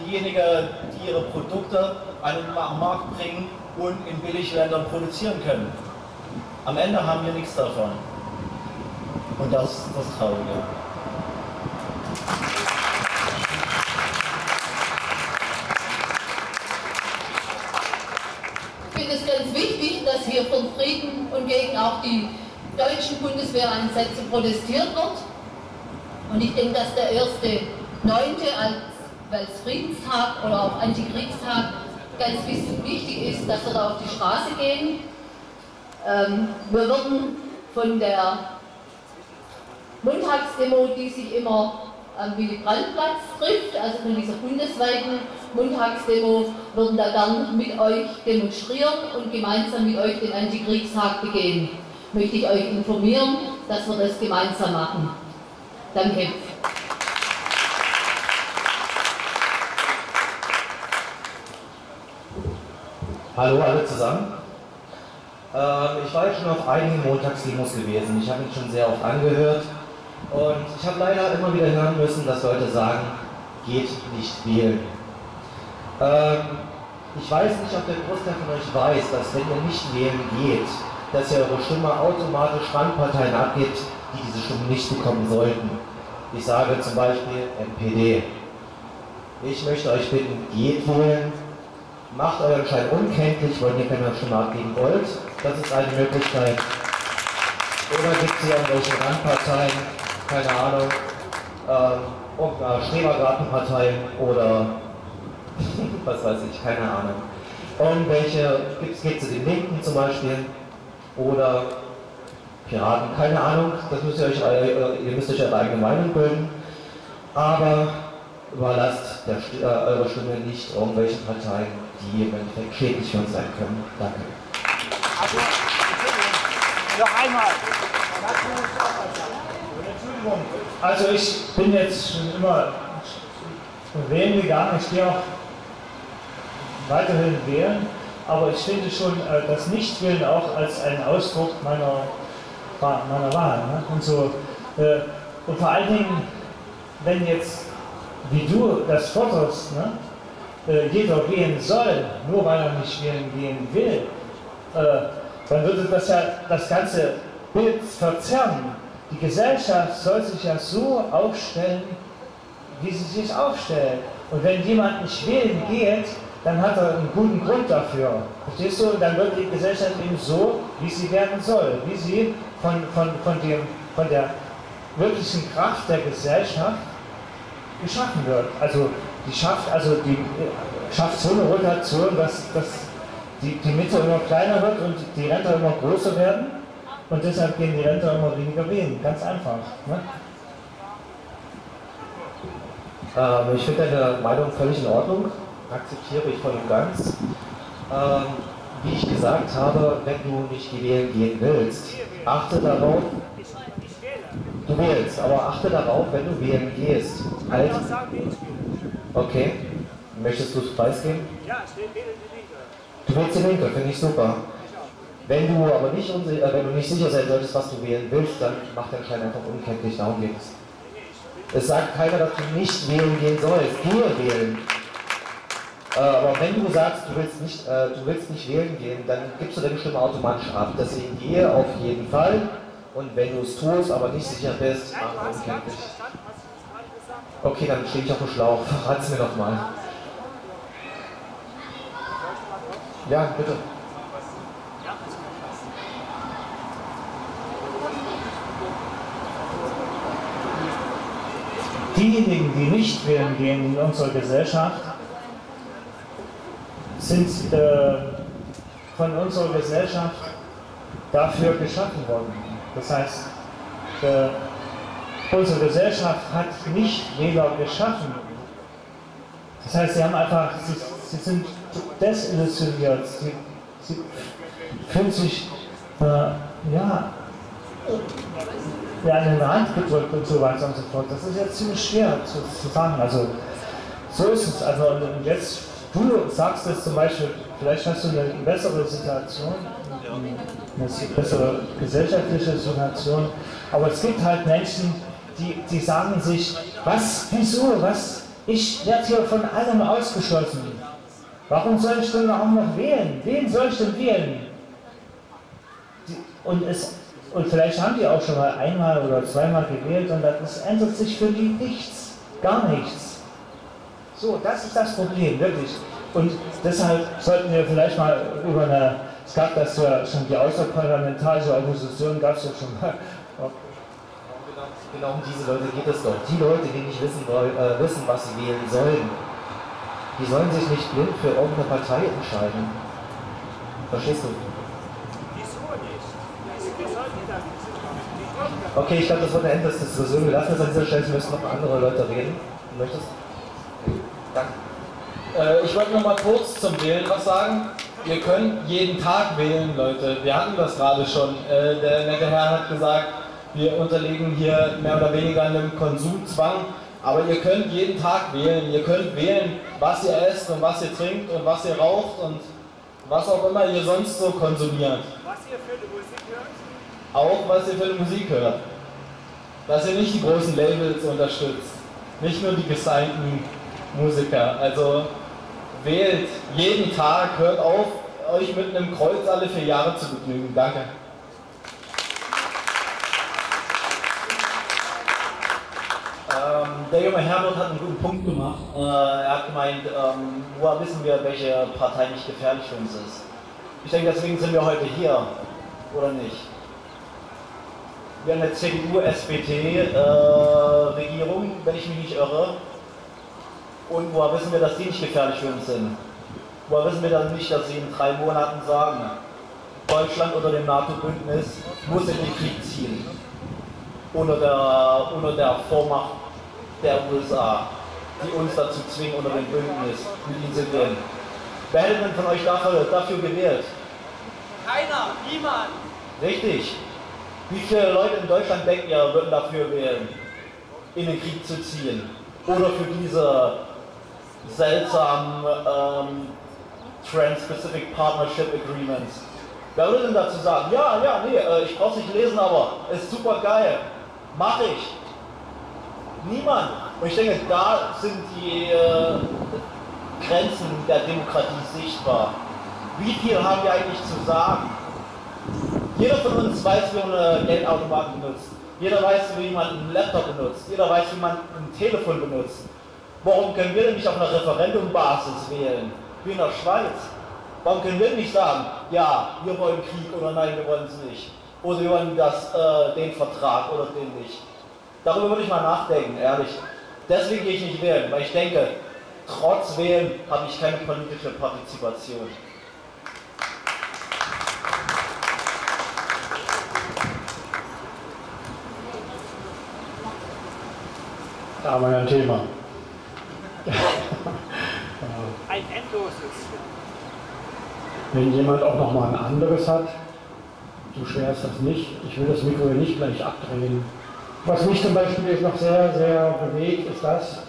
diejenigen, die ihre Produkte an den Markt bringen und in Billigländern produzieren können. Am Ende haben wir nichts davon. Und das ist das Traurige. Frieden und gegen auch die deutschen Bundeswehreinsätze protestiert wird. Und ich denke, dass der erste Neunte als Weltfriedenstag oder auch Antikriegstag ganz wichtig ist, dass wir da auf die Straße gehen. Ähm, wir würden von der Montagsdemo, die sich immer am Willy-Brandt-Platz trifft, also von dieser bundesweiten Montagsdemo, würden da gern mit euch demonstrieren und gemeinsam mit euch den Antikriegstag begehen. Möchte ich euch informieren, dass wir das gemeinsam machen. Danke. Hallo alle zusammen. Ähm, ich war jetzt schon auf einigen Montagsdemos gewesen. Ich habe mich schon sehr oft angehört. Und ich habe leider immer wieder hören müssen, dass Leute sagen, geht nicht wählen. Ähm, ich weiß nicht, ob der Großteil von euch weiß, dass wenn ihr nicht wählen geht, dass ihr eure Stimme automatisch Randparteien abgibt, die diese Stimme nicht bekommen sollten. Ich sage zum Beispiel NPD. Ich möchte euch bitten, geht wählen, macht euren Schein unkenntlich, wenn ihr keine Stimme abgeben wollt. Das ist eine Möglichkeit. Oder gibt es irgendwelche Randparteien, keine Ahnung, ähm, irgendeiner Schrebergartenpartei oder was weiß ich, keine Ahnung. Und welche gibt es zu den Linken zum Beispiel oder Piraten, keine Ahnung, das müsst ihr euch, ihr müsst euch eure eigene Meinung bilden, aber überlasst der, äh, eure Stimme nicht irgendwelchen Parteien, die im Endeffekt schädlich für uns sein können. Danke. Also, noch einmal. Also ich bin jetzt schon immer wählen gegangen, ich gehe auch weiterhin wählen, aber ich finde schon äh, das Nichtwählen auch als einen Ausdruck meiner, meiner Wahl. Ne? Und, so, äh, und vor allen Dingen, wenn jetzt, wie du das forderst, ne? Äh, jeder wählen soll, nur weil er nicht wählen gehen will, dann würde das ja das ganze Bild verzerren. Die Gesellschaft soll sich ja so aufstellen, wie sie sich aufstellt. Und wenn jemand nicht wählen geht, dann hat er einen guten Grund dafür. Verstehst du? Dann wird die Gesellschaft eben so, wie sie werden soll, wie sie von, von, von, dem, von der wirklichen Kraft der Gesellschaft geschaffen wird. Also die schafft, also die schafft so eine Rotation, dass, dass die, die Mitte immer kleiner wird und die Rente immer größer werden und deshalb gehen die Rentner immer weniger wählen. Ganz einfach. Ne? Ähm, ich finde deine Meinung völlig in Ordnung, akzeptiere ich voll und ganz. Ähm, wie ich gesagt habe, wenn du nicht wählen gehen willst, achte darauf, du wählst, aber achte darauf, wenn du wählen gehst. Halt. Okay. Möchtest du es preisgeben? Ja. Du wählst die Linke, finde ich super. Wenn du aber nicht, äh, wenn du nicht sicher sein solltest, was du wählen willst, dann mach deinen Schein einfach unkenntlich, darum geht es. Es sagt keiner, dass du nicht wählen gehen sollst, gehe wählen. Äh, aber wenn du sagst, du willst, nicht, äh, du willst nicht wählen gehen, dann gibst du deine Stimme automatisch ab. Deswegen gehe auf jeden Fall. Und wenn du es tust, aber nicht sicher bist, mach unkenntlich. Okay, dann stehe ich auf dem Schlauch. Verrat's mir doch mal. Ja, bitte. diejenigen, die nicht wählen gehen in unserer Gesellschaft, sind äh, von unserer Gesellschaft dafür geschaffen worden. Das heißt, äh, unsere Gesellschaft hat nicht Wähler geschaffen. Das heißt, sie haben einfach, sie, sie sind desillusioniert, sie, sie fühlen sich, äh, ja, an den Rand gedrückt und so weiter und so fort. Das ist jetzt ziemlich schwer zu, zu sagen. Also so ist es. Also und jetzt, du sagst es zum Beispiel, vielleicht hast du eine bessere Situation, eine bessere gesellschaftliche Situation, aber es gibt halt Menschen, die, die sagen sich, was, wieso, was, ich werde hier von allem ausgeschlossen. Warum soll ich denn auch noch wählen? Wen soll ich denn wählen? Und es und vielleicht haben die auch schon mal einmal oder zweimal gewählt und das ändert sich für die nichts, gar nichts. So, das ist das Problem, wirklich. Und deshalb sollten wir vielleicht mal über eine, es gab das ja schon, die außerparlamentarische Opposition gab es ja schon mal. Genau um diese Leute geht es doch. Die Leute, die nicht wissen, äh, wissen was sie wählen sollen, die sollen sich nicht blind für irgendeine Partei entscheiden. Verstehst du? Okay, ich glaube, das wird ein Ende des Diskussion. Wir lassen es an dieser Stelle, es müssen noch andere Leute reden. Du möchtest? Danke. Äh, ich wollte noch mal kurz zum Wählen was sagen. Ihr könnt jeden Tag wählen, Leute. Wir hatten das gerade schon. Äh, der nette Herr hat gesagt, wir unterliegen hier mehr oder weniger einem Konsumzwang. Aber ihr könnt jeden Tag wählen. Ihr könnt wählen, was ihr esst und was ihr trinkt und was ihr raucht und was auch immer ihr sonst so konsumiert. Was ihr für eine Musik hört? Auch was ihr für eine Musik hört. Dass ihr nicht die großen Labels unterstützt. Nicht nur die gesignten Musiker. Also wählt jeden Tag, hört auf, euch mit einem Kreuz alle vier Jahre zu begnügen. Danke. Ähm, der junge Herbert hat einen guten Punkt gemacht. Äh, er hat gemeint, ähm, woher wissen wir, welche Partei nicht gefährlich für uns ist? Ich denke, deswegen sind wir heute hier, oder nicht? Wir haben eine CDU-SPD-Regierung, äh, wenn ich mich nicht irre. Und woher wissen wir, dass die nicht gefährlich für uns sind? Woher wissen wir dann nicht, dass sie in drei Monaten sagen, Deutschland unter dem NATO-Bündnis muss in den Krieg ziehen? Unter der, unter der Vormacht der USA, die uns dazu zwingen, unter dem Bündnis mit ihnen zu gehen. Wer hätte denn von euch dafür, dafür gewählt? Keiner, niemand. Richtig. Wie viele Leute in Deutschland denken ja, würden dafür wählen, in den Krieg zu ziehen? Oder für diese seltsamen ähm, Trans-Pacific Partnership Agreements? Wer würde denn dazu sagen, ja, ja, nee, äh, ich brauch's nicht lesen, aber ist super geil. Mach ich. Niemand. Und ich denke, da sind die äh, Grenzen der Demokratie sichtbar. Wie viel haben wir eigentlich zu sagen? Jeder von uns weiß, wie man einen Geldautomaten benutzt. Jeder weiß, wie man einen Laptop benutzt. Jeder weiß, wie man ein Telefon benutzt. Warum können wir denn nicht auf einer Referendumbasis wählen? Wie in der Schweiz. Warum können wir nicht sagen, ja, wir wollen Krieg oder nein, wir wollen es nicht? Oder wir wollen das, äh, den Vertrag oder den nicht? Darüber würde ich mal nachdenken, ehrlich. Deswegen gehe ich nicht wählen, weil ich denke, trotz Wählen habe ich keine politische Partizipation. Da haben ja ein Thema. Ein endloses. Wenn jemand auch noch mal ein anderes hat, so schwer ist das nicht. Ich will das Mikro nicht gleich abdrehen. Was mich zum Beispiel jetzt noch sehr, sehr bewegt, ist das,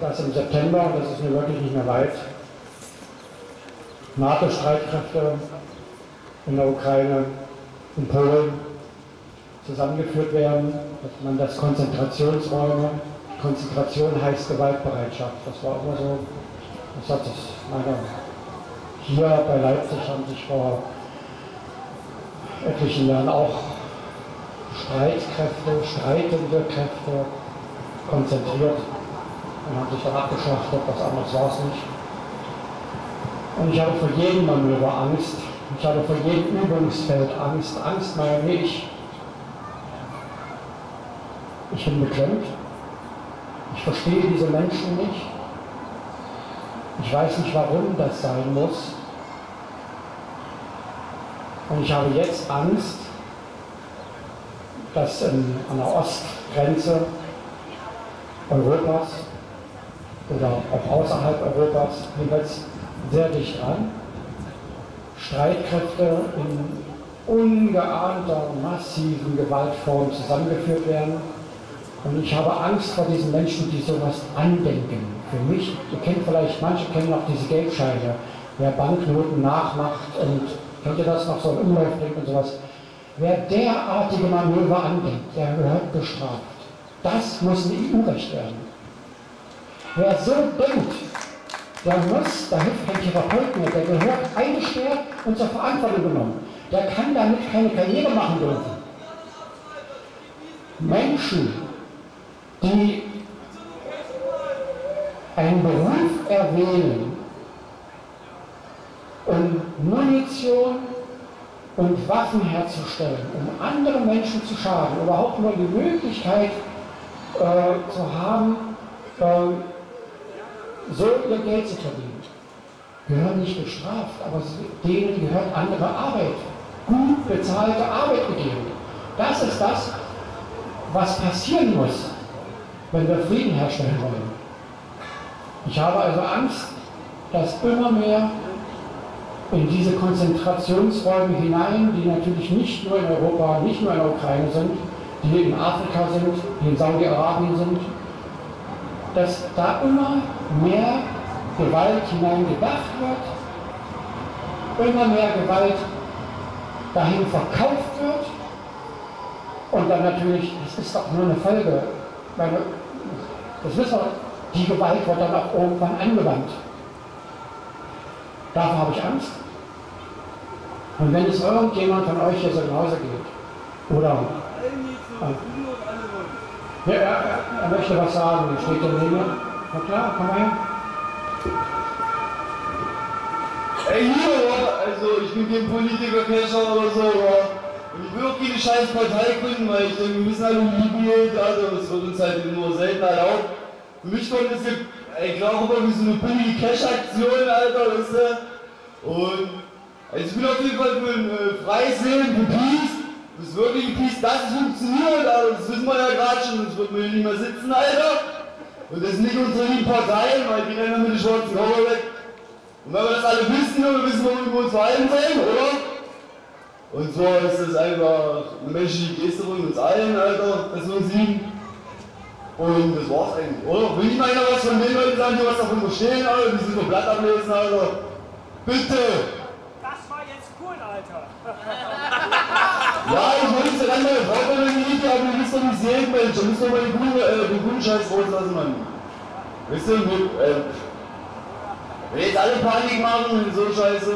dass im September, und das ist mir wirklich nicht mehr weit, NATO-Streitkräfte in der Ukraine, in Polen zusammengeführt werden, dass man das Konzentrationsräume, Konzentration heißt Gewaltbereitschaft, das war immer so, das hat es meiner, hier bei Leipzig haben sich vor etlichen Jahren auch Streitkräfte, streitende Kräfte konzentriert und haben sich dann abgeschlachtet, was anderes war es nicht. Und ich habe vor jedem Manöver Angst, ich habe vor jedem Übungsfeld Angst. Angst meine ich, ich bin beklemmt, verstehe diese Menschen nicht, ich weiß nicht, warum das sein muss. Und ich habe jetzt Angst, dass in, an der Ostgrenze Europas oder auch außerhalb Europas, jeweils sehr dicht dran, Streitkräfte in ungeahnter, massiven Gewaltform zusammengeführt werden. Und ich habe Angst vor diesen Menschen, die sowas andenken. Für mich, ihr kennt vielleicht, manche kennen noch diese Geldscheine, wer Banknoten nachmacht und kennt ihr das noch so im Umlauf bringt und sowas. Wer derartige Manöver andenkt, der gehört bestraft. Das muss ein EU-Recht werden. Wer so denkt, der muss, da hilft kein Therapeut mehr, der gehört eingesperrt und zur Verantwortung genommen. Der kann damit keine Karriere machen dürfen. Menschen, die einen Beruf erwählen und Munition und Waffen herzustellen, um anderen Menschen zu schaden, überhaupt nur die Möglichkeit äh, zu haben, äh, so ihr Geld zu verdienen, gehören nicht bestraft, aber denen gehört andere Arbeit, gut bezahlte Arbeit gegeben. Das ist das, was passieren muss, wenn wir Frieden herstellen wollen. Ich habe also Angst, dass immer mehr in diese Konzentrationsräume hinein, die natürlich nicht nur in Europa, nicht nur in der Ukraine sind, die in Afrika sind, die in Saudi-Arabien sind, dass da immer mehr Gewalt hineingedacht wird, immer mehr Gewalt dahin verkauft wird und dann natürlich, das ist doch nur eine Folge, meine, das wissen wir, die Gewalt wird dann auch irgendwann angewandt. Davor habe ich Angst. Und wenn es irgendjemand von euch hier so genauso geht, oder ja, er, er, möchte was sagen, er steht neben mir. Na klar, komm mal her. Ey, hier, also ich bin kein Politiker, Kescher oder so, und ich will auch keine scheiß Partei gründen, weil ich denke, wir müssen alle Liebe, also es wird uns halt nur selten erlaubt. Für mich kommt es ich glaube, wie so eine billige Cash-Aktion, Alter, weißt du? Und also ich bin auf jeden Fall für ein äh, freies Leben, für Peace. Das ist wirklich Peace, das funktioniert, Alter. Das wissen wir ja gerade schon, das wird mir nicht mehr sitzen, Alter. Und das sind nicht unsere lieben Parteien, weil die rennen mit den schwarzen Koffer weg. Und wenn wir das alle wissen, dann wissen wir, wie wir uns verhalten sollen, oder? Und zwar ist das einfach eine menschliche Geste von uns allen, Alter, dass wir uns lieben. Und das war's eigentlich, oder? Will nicht mal einer was von den Leuten sagen, die was davon verstehen, Alter, die sind nur Blatt ablesen, Alter. Bitte! Ja, ich wollte es ja dann mal der Minute, aber du bist doch nicht sehen, Mensch. Du musst doch mal den guten, äh, den guten Scheiß rauslassen, Mann. Weißt du, mit, äh, wenn jetzt alle Panik machen und so Scheiße,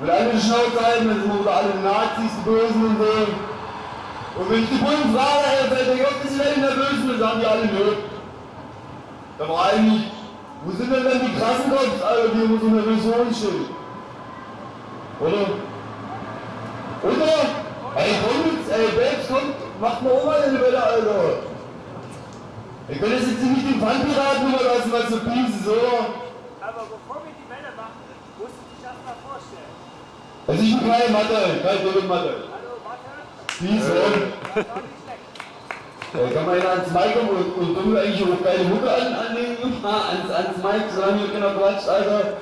wenn alle die dann sind wir wieder alle Nazis, die Bösen und so. Und wenn ich die Bullen frage, Alter, der Gott ist in der Bösen, dann sagen die alle nö. Da war eigentlich, wo sind denn dann die krassen Cops, Alter, die immer so eine Vision stehen? Oder? Oder? Ey, kommt, ey, Babes, kommt, macht mal auch mal eine Welle, Alter. Wir können jetzt nicht den Pfandpiraten überlassen, was so ist, oder? Aber bevor wir die Welle machen, musst du dich erstmal vorstellen. Also ich bin Kai Mathe, Mathe. Peace, und? Ja, kann man ja ans kommen und, und wir eigentlich auch geile Mucke an, anlegen, ans, ans Mic, solange hier keiner quatscht, Alter.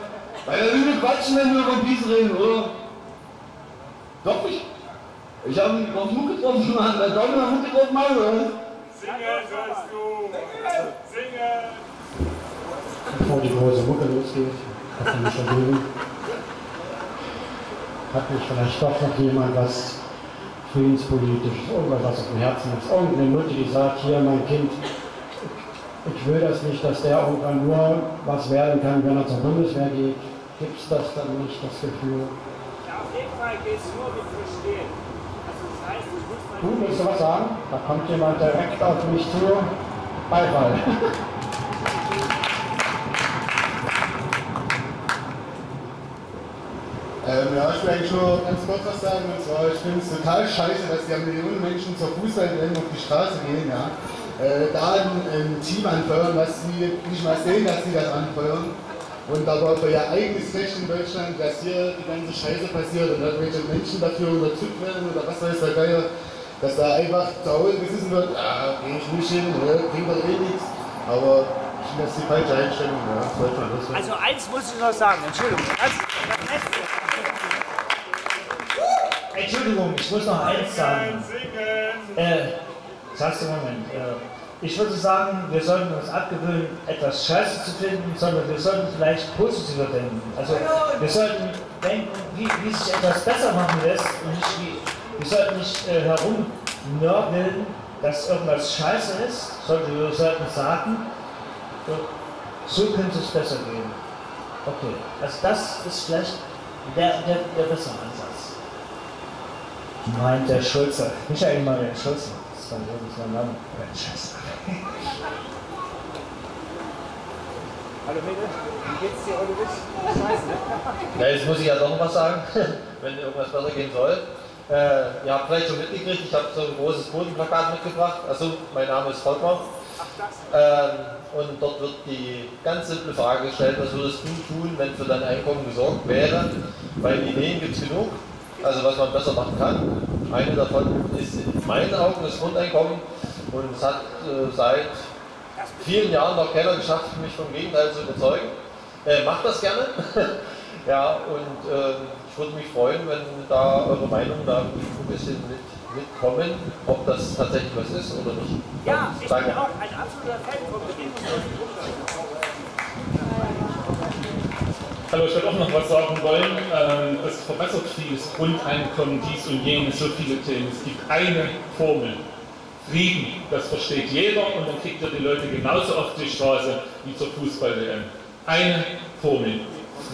Weil wir will quatschen, wenn wir über Peace reden, oder? Doch nicht. Ich habe ihn auf Mucke getroffen, Mann. Wer soll mir Mucke drauf machen, oder? Singen sollst du. Singen. Bevor die große Mucke losgeht, hat mich schon. Hat mich vielleicht doch noch jemand was friedenspolitisches, irgendwas was auf dem Herzen ist. Irgendeine Mutter, die sagt, hier mein Kind, ich will das nicht, dass der irgendwann nur was werden kann, wenn er zur Bundeswehr geht. Gibt es das dann nicht, das Gefühl? Ja, auf jeden Fall geht es nur mit Verstehen. Du, willst du was sagen? Da kommt jemand direkt auf mich zu. Beifall. Ähm, ja, ich will eigentlich nur ganz kurz was sagen. Und zwar, ich finde es total scheiße, dass die Millionen Menschen zur Fußball-WM auf die Straße gehen, ja. Äh, da ein, ein Team anfeuern, was sie nicht mal sehen, dass sie das anfeuern. Und aber für ihr eigenes Recht in Deutschland, dass hier die ganze Scheiße passiert und irgendwelche Menschen dafür unterdrückt werden oder was weiß der Geier, dass da einfach zu Hause gesessen wird, ja, geh ich nicht hin, ne, bringt doch eh nichts. Aber ich finde das die falsche Einstellung, ja, das Also eins muss ich noch sagen, Entschuldigung. Das, Entschuldigung, ich muss noch eins sagen. Äh, sagst du Moment. Äh, ich würde sagen, wir sollten uns abgewöhnen, etwas Scheiße zu finden, sondern wir sollten vielleicht positiver denken. Also wir sollten denken, wie, wie sich etwas besser machen lässt und nicht wie wir sollten nicht äh, herumnörgeln, dass irgendwas scheiße ist, sondern wir sollten sagen, so könnte es besser gehen. Okay, also das ist vielleicht der, der, der bessere Ansatz. Meint der Schulze. Michael mal der Schulze. Das ist dann wirklich mein Name. Scheiße. Hallo Mädel, wie geht's dir, Ulrich? Scheiße, ne? Na, jetzt muss ich ja doch noch was sagen, wenn irgendwas besser gehen soll. Äh, ihr habt vielleicht schon mitgekriegt, ich habe so ein großes Bodenplakat mitgebracht. Also, mein Name ist Volkmar. Ähm, und dort wird die ganz simple Frage gestellt, was würdest du tun, wenn für dein Einkommen gesorgt wäre? Weil Ideen gibt es genug, also was man besser machen kann. Eine davon ist in meinen Augen das Grundeinkommen und es hat äh, seit vielen Jahren noch keiner geschafft, mich vom Gegenteil zu überzeugen. Äh, macht das gerne. ja, und äh, ich würde mich freuen, wenn da eure Meinung da ein bisschen mit, mitkommen, ob das tatsächlich was ist oder nicht. Ja, ich Danke. bin auch ein absoluter Fan vom bedingungslosen Hallo, ich würde auch noch was sagen wollen. Ähm, Es verbessert vieles, Grundeinkommen, dies und jenes, so viele Themen. Es gibt eine Formel. Frieden, das versteht jeder und dann kriegt ihr die Leute genauso auf die Straße wie zur Fußball-WM. Eine Formel.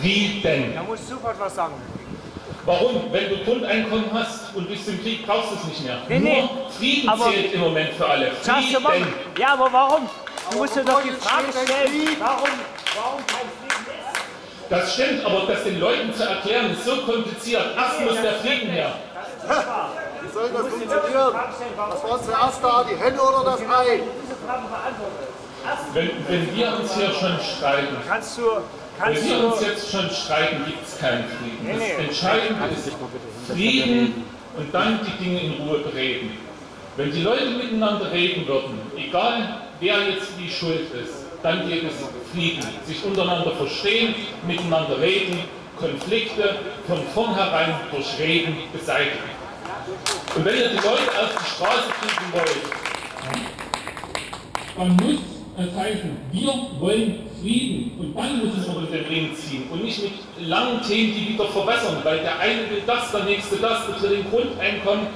Frieden. Da musst du sofort was sagen. Warum? Wenn du Grundeinkommen hast und bist im Krieg, brauchst du es nicht mehr. Nee, nee. Nur Frieden Aber- zählt im Moment für alle. Frieden. Ja, aber warum? Du musst dir doch die Frage stellen, warum, warum kein Frieden. Das stimmt, aber das den Leuten zu erklären, ist so kompliziert. Erst muss der Frieden her. Wie soll das funktionieren? Was war zuerst da, die Henne oder das Ei? Frage beantwortet. Wenn, wenn wir uns hier schon streiten, Kannst du, wenn kannst wir du, uns jetzt schon streiten, gibt es keinen Frieden. Das Entscheidende ist Frieden und dann die Dinge in Ruhe bereden. Wenn die Leute miteinander reden würden, egal wer jetzt wie schuld ist, dann geht es Frieden. Sich untereinander verstehen, miteinander reden, Konflikte von vornherein durch Reden beseitigen. Und wenn ihr die Leute auf die Straße kriegen wollt, man muss ergreifen, wir wollen Frieden. Und dann muss es aber den Ring ziehen und nicht mit langen Themen, die wieder verbessern, weil der eine will das, der nächste das, der dritte den Grundeinkommen,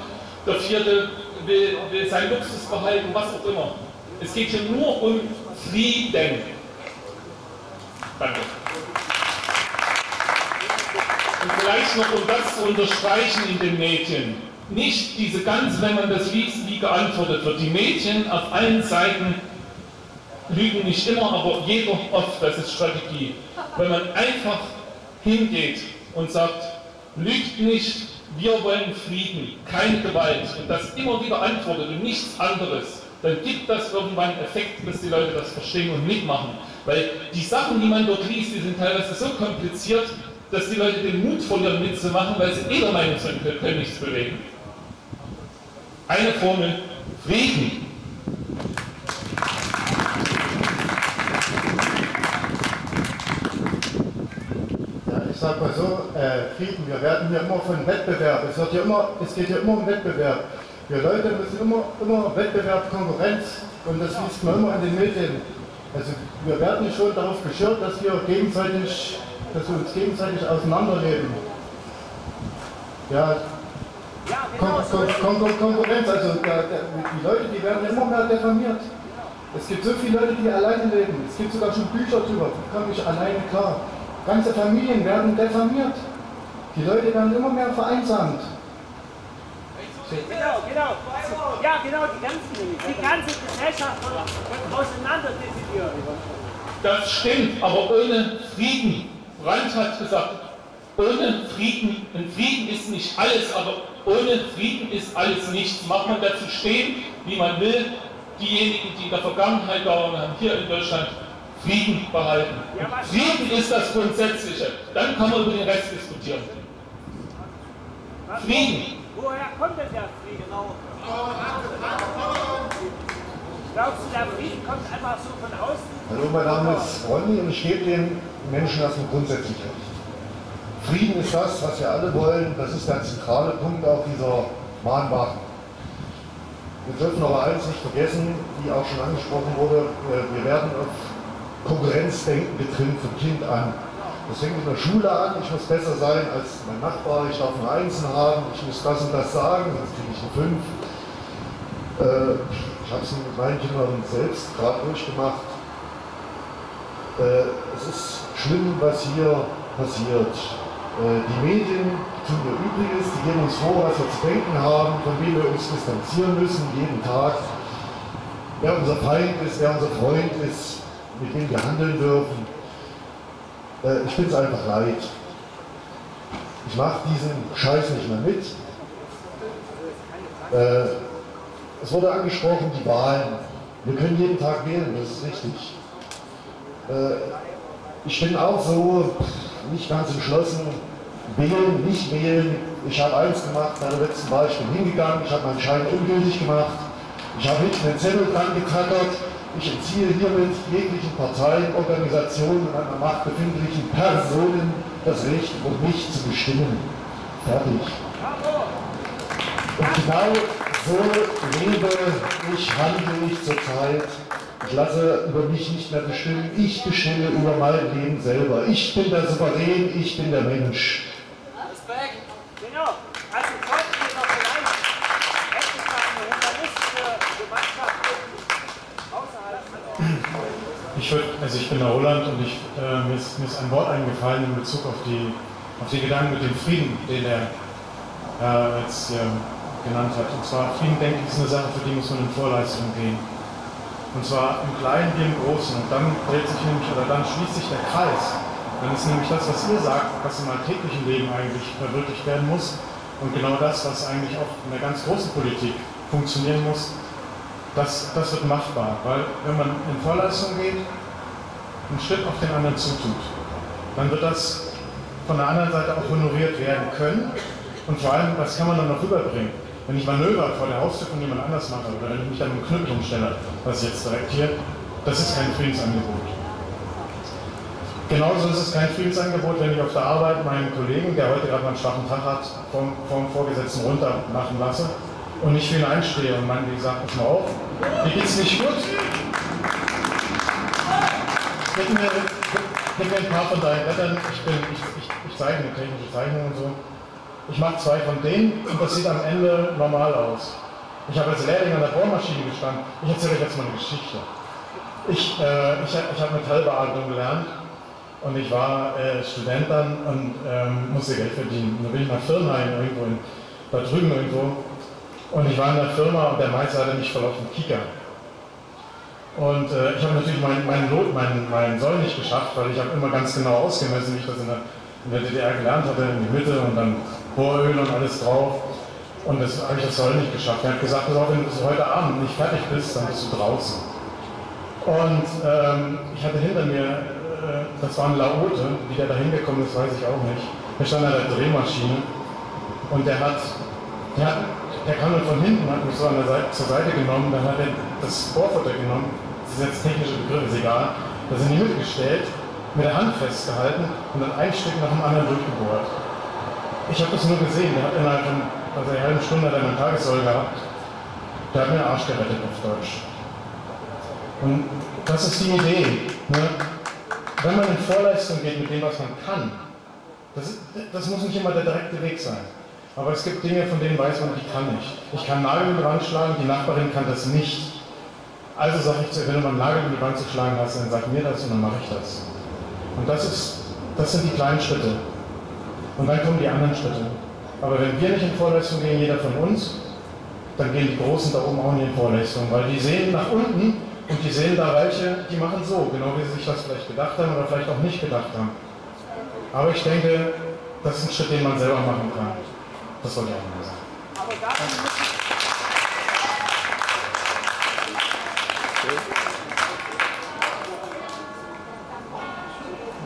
der vierte will, will sein Luxus behalten, was auch immer. Es geht hier nur um Frieden. Danke. Und vielleicht noch, um das zu unterstreichen in den Medien, nicht diese ganz, wenn man das liest, wie geantwortet wird. Die Medien auf allen Seiten lügen nicht immer, aber jeder oft, das ist Strategie. Wenn man einfach hingeht und sagt, lügt nicht, wir wollen Frieden, keine Gewalt und das immer wieder antwortet und nichts anderes, dann gibt das irgendwann Effekt, dass die Leute das verstehen und mitmachen. Weil die Sachen, die man dort liest, die sind teilweise so kompliziert, dass die Leute den Mut verlieren mitzumachen, weil sie eh der Meinung sind, wir können nichts bewegen. Eine Formel, Frieden. Ja, ich sag mal so, äh, Frieden, wir werden hier immer von Wettbewerb, es, wird hier immer, es geht hier immer um Wettbewerb. Wir Leute müssen immer, immer Wettbewerb, Konkurrenz und das liest man immer in den Medien. Also wir werden schon darauf geschirrt, dass wir gegenseitig, dass wir uns gegenseitig auseinanderleben. Ja, Kon Kon Kon Kon Konkurrenz, also der, der, die Leute, die werden immer mehr diffamiert. Es gibt so viele Leute, die alleine leben. Es gibt sogar schon Bücher darüber, wie komme ich alleine klar. Ganze Familien werden diffamiert. Die Leute werden immer mehr vereinsamt. Genau, genau, ja genau, die ganze, die ganze Gesellschaft wird, auseinander definiert. Das stimmt, aber ohne Frieden. Brandt hat gesagt, ohne Frieden, ein Frieden ist nicht alles, aber ohne Frieden ist alles nichts. Mag man dazu stehen, wie man will. Diejenigen, die in der Vergangenheit da waren, haben hier in Deutschland Frieden behalten. Und Frieden ist das Grundsätzliche. Dann kann man über den Rest diskutieren. Frieden. Woher kommt denn der Frieden? Glaubst du, der Frieden kommt einfach so von außen? Hallo, mein Name ist Ronny und ich gebe den Menschen erstmal grundsätzlich recht. Frieden ist das, was wir alle wollen. Das ist der zentrale Punkt auch dieser Mahnwachen. Wir dürfen aber eins nicht vergessen, wie auch schon angesprochen wurde, wir werden auf Konkurrenzdenken getrimmt von Kind an. Das fängt in der Schule an, ich muss besser sein als mein Nachbar, ich darf nur Einsen haben, ich muss das und das sagen, sonst kriege ich eine 5. Äh, ich habe es mit meinen Kindern selbst gerade durchgemacht. Äh, es ist schlimm, was hier passiert. Äh, die Medien tun ihr Übriges, die geben uns vor, was wir zu denken haben, von wem wir uns distanzieren müssen, jeden Tag. Wer unser Feind ist, wer unser Freund ist, mit wem wir handeln dürfen. Äh, ich bin es einfach leid. Ich mache diesen Scheiß nicht mehr mit. Äh, es wurde angesprochen, die Wahlen. Wir können jeden Tag wählen, das ist richtig. Äh, ich bin auch so nicht ganz entschlossen, wählen, nicht wählen. Ich habe eins gemacht, bei der letzten Wahl, ich bin hingegangen, ich habe meinen Schein ungültig gemacht. Ich habe hinten den Zettel dran getackert. Ich entziehe hiermit jeglichen Parteien, Organisationen und einer Macht befindlichen Personen das Recht, um mich zu bestimmen. Fertig. Und genau so lebe ich, handle ich zurzeit. Ich lasse über mich nicht mehr bestimmen. Ich bestimme über mein Leben selber. Ich bin der Souverän, ich bin der Mensch. Respekt. Genau. Also folgt mir noch vielleicht endlich mal eine humanistische Gemeinschaft außerhalb Ich würd, also ich bin ich, äh, mir, ist, mir ist ein Wort eingefallen in Bezug auf die, auf die Gedanken mit dem Frieden, den der Herr jetzt hier genannt hat. Und zwar, Frieden, denke ich, ist eine Sache, für die muss man in Vorleistung gehen. Und zwar im Kleinen wie im Großen. Und dann dreht sich nämlich, oder dann schließt sich der Kreis. Dann ist nämlich das, was ihr sagt, was im alltäglichen Leben eigentlich verwirklicht werden muss. Und genau das, was eigentlich auch in der ganz großen Politik funktionieren muss, das, das wird machbar. Weil wenn man in Vorleistung geht, einen Schritt auf den anderen zutut, dann wird das von der anderen Seite auch honoriert werden können. Und vor allem, was kann man dann noch rüberbringen? Wenn ich Manöver vor der Haustür von jemand anders mache oder wenn ich mich dann im Knüppel umstelle, was jetzt direkt hier, das ist kein Friedensangebot. Genauso ist es kein Friedensangebot, wenn ich auf der Arbeit meinen Kollegen, der heute gerade mal einen schwachen Tag hat, vom, vom Vorgesetzten runtermachen lasse und nicht für ihn einstehe und man, wie gesagt, pass mal auf, mir geht's nicht gut. Mir, gib mir ein paar von deinen Blättern, ich, bin, ich, ich, ich zeige eine technische Zeichnung und so. Ich mache zwei von denen und das sieht am Ende normal aus. Ich habe als Lehrling an der Bohrmaschine gestanden. Ich erzähle euch jetzt mal eine Geschichte. Ich, äh, ich, ich habe Metallbearbeitung gelernt und ich war äh, Student dann und ähm, musste Geld verdienen. Und dann bin ich nach Firnheim irgendwo, in, da drüben irgendwo. Und ich war in der Firma und der Meister hatte mich voll auf den Kicker. Und äh, ich habe natürlich meinen mein Lot, meinen mein Soll nicht geschafft, weil ich habe immer ganz genau ausgemessen, wie ich das in der, in der DDR gelernt hatte, in die Mitte und dann Bohröl und alles drauf. Und das habe ich das Soll nicht geschafft. Er hat gesagt, pass auf, wenn du heute Abend nicht fertig bist, dann bist du draußen. Und ähm, ich hatte hinter mir, äh, das war ein Laote, wie der da hingekommen ist, weiß ich auch nicht. Der stand an der Drehmaschine und der hat, der der kam dann von hinten, hat mich so an der Seite, zur Seite genommen, dann hat er das Bohrfutter genommen, das ist jetzt technische Begriff, ist egal, das in die Mitte gestellt, mit der Hand festgehalten und dann ein Stück nach dem anderen durchgebohrt. Ich habe das nur gesehen, der hat innerhalb von also eine halbe Stunde hat er meinen Tagessoll gehabt, der hat mir den Arsch gerettet auf Deutsch. Und das ist die Idee. Ne? Wenn man in Vorleistung geht mit dem, was man kann, das, das muss nicht immer der direkte Weg sein. Aber es gibt Dinge, von denen weiß man, die kann ich. Ich kann Nagel Wand schlagen, die Nachbarin kann das nicht. Also sage ich zu wenn du mal Nagel in die Wand zu schlagen hast, dann sag mir das und dann mache ich das. Und das, ist, das sind die kleinen Schritte. Und dann kommen die anderen Schritte. Aber wenn wir nicht in Vorleistung gehen, jeder von uns, dann gehen die Großen da oben auch nicht in Vorleistung, weil die sehen nach unten und die sehen da welche, die machen so, genau wie sie sich das vielleicht gedacht haben oder vielleicht auch nicht gedacht haben. Aber ich denke, das ist ein Schritt, den man selber machen kann. Das wollte ich auch mal sagen.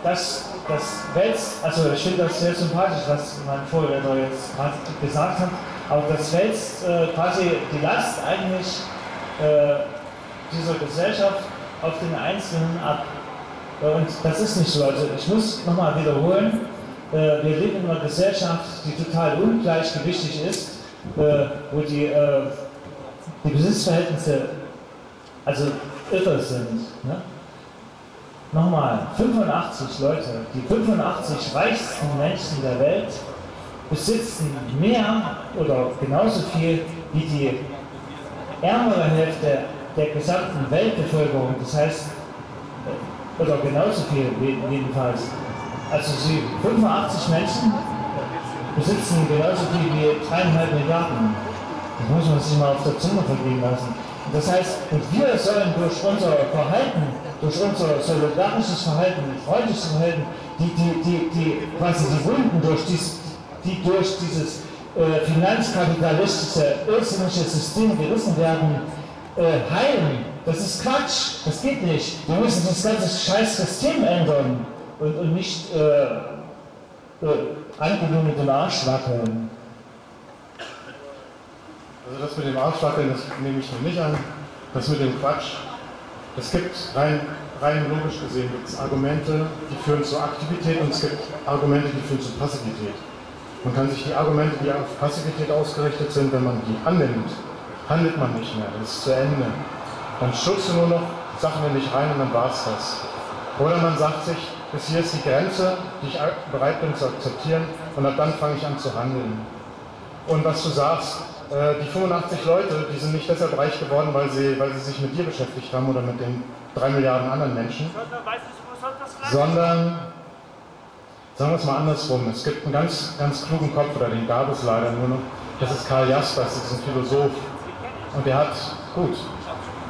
Das, das wälzt, also ich finde das sehr sympathisch, was mein Vorredner jetzt gesagt hat, aber das wälzt äh, quasi die Last eigentlich äh, dieser Gesellschaft auf den Einzelnen ab. Äh, und das ist nicht so. Also ich muss nochmal wiederholen, äh, wir leben in einer Gesellschaft, die total ungleichgewichtig ist, äh, wo die, äh, die Besitzverhältnisse also irre sind. Ne? Nochmal, 85 Leute, die 85 reichsten Menschen der Welt besitzen mehr oder genauso viel wie die ärmere Hälfte der gesamten Weltbevölkerung. Das heißt, oder genauso viel jedenfalls. Also sie 85 Menschen besitzen genauso viel wie dreieinhalb Milliarden. Das muss man sich mal auf der Zunge vergehen lassen. Das heißt, wir sollen durch unser Verhalten, durch unser solidarisches Verhalten, freundliches Verhalten die, die, die, die, quasi die Wunden durch, dies, die durch dieses äh, finanzkapitalistische irrsinnige System gerissen werden, äh, heilen. Das ist Quatsch, das geht nicht. Wir müssen das ganze scheiß System ändern und, und nicht äh, äh, Angewohnt mit dem Arsch wackeln. Also das mit dem Arschwackeln, das nehme ich noch nicht an. Das mit dem Quatsch. Es gibt rein, rein logisch gesehen gibt es Argumente, die führen zur Aktivität und es gibt Argumente, die führen zur Passivität. Man kann sich die Argumente, die auf Passivität ausgerichtet sind, wenn man die annimmt, handelt man nicht mehr, das ist zu Ende. Dann schubst du nur noch Sachen in dich rein und dann war es das. Oder man sagt sich, bis hier ist die Grenze, die ich bereit bin zu akzeptieren und ab dann fange ich an zu handeln. Und was du sagst, die 85 Leute, die sind nicht deshalb reich geworden, weil sie, weil sie sich mit dir beschäftigt haben oder mit den drei Milliarden anderen Menschen, sondern, sagen wir es mal andersrum, es gibt einen ganz, ganz klugen Kopf, oder den gab es leider nur noch, das ist Karl Jaspers, das ist ein Philosoph, und der hat, gut,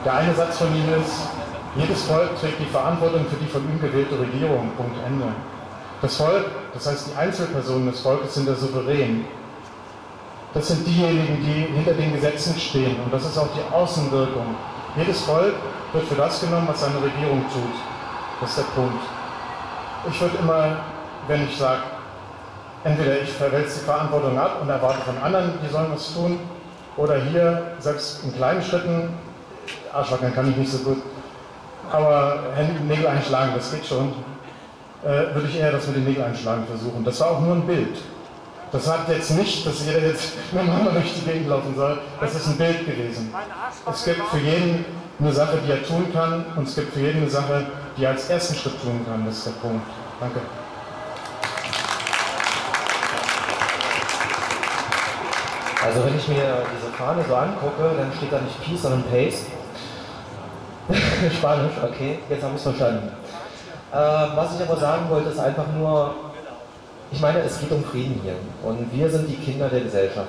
der eine Satz von ihm ist, jedes Volk trägt die Verantwortung für die von ihm gewählte Regierung, Punkt Ende. Das Volk, das heißt die Einzelpersonen des Volkes sind der Souverän. Das sind diejenigen, die hinter den Gesetzen stehen. Und das ist auch die Außenwirkung. Jedes Volk wird für das genommen, was seine Regierung tut. Das ist der Punkt. Ich würde immer, wenn ich sage, entweder ich verwälze die Verantwortung ab und erwarte von anderen, die sollen was tun, oder hier, selbst in kleinen Schritten, Arschwackeln kann ich nicht so gut, aber Nägel einschlagen, das geht schon, äh, würde ich eher das mit den Nägel einschlagen versuchen. Das war auch nur ein Bild. Das sagt jetzt nicht, dass jeder jetzt miteinander durch die Gegend laufen soll. Das ist ein Bild gewesen. Es gibt für jeden eine Sache, die er tun kann, und es gibt für jeden eine Sache, die er als ersten Schritt tun kann. Das ist der Punkt. Danke. Also wenn ich mir diese Fahne so angucke, dann steht da nicht Peace, sondern Pace. Spanisch, okay, jetzt habe ich es verstanden. Äh, was ich aber sagen wollte, ist einfach nur, ich meine, es geht um Frieden hier und wir sind die Kinder der Gesellschaft.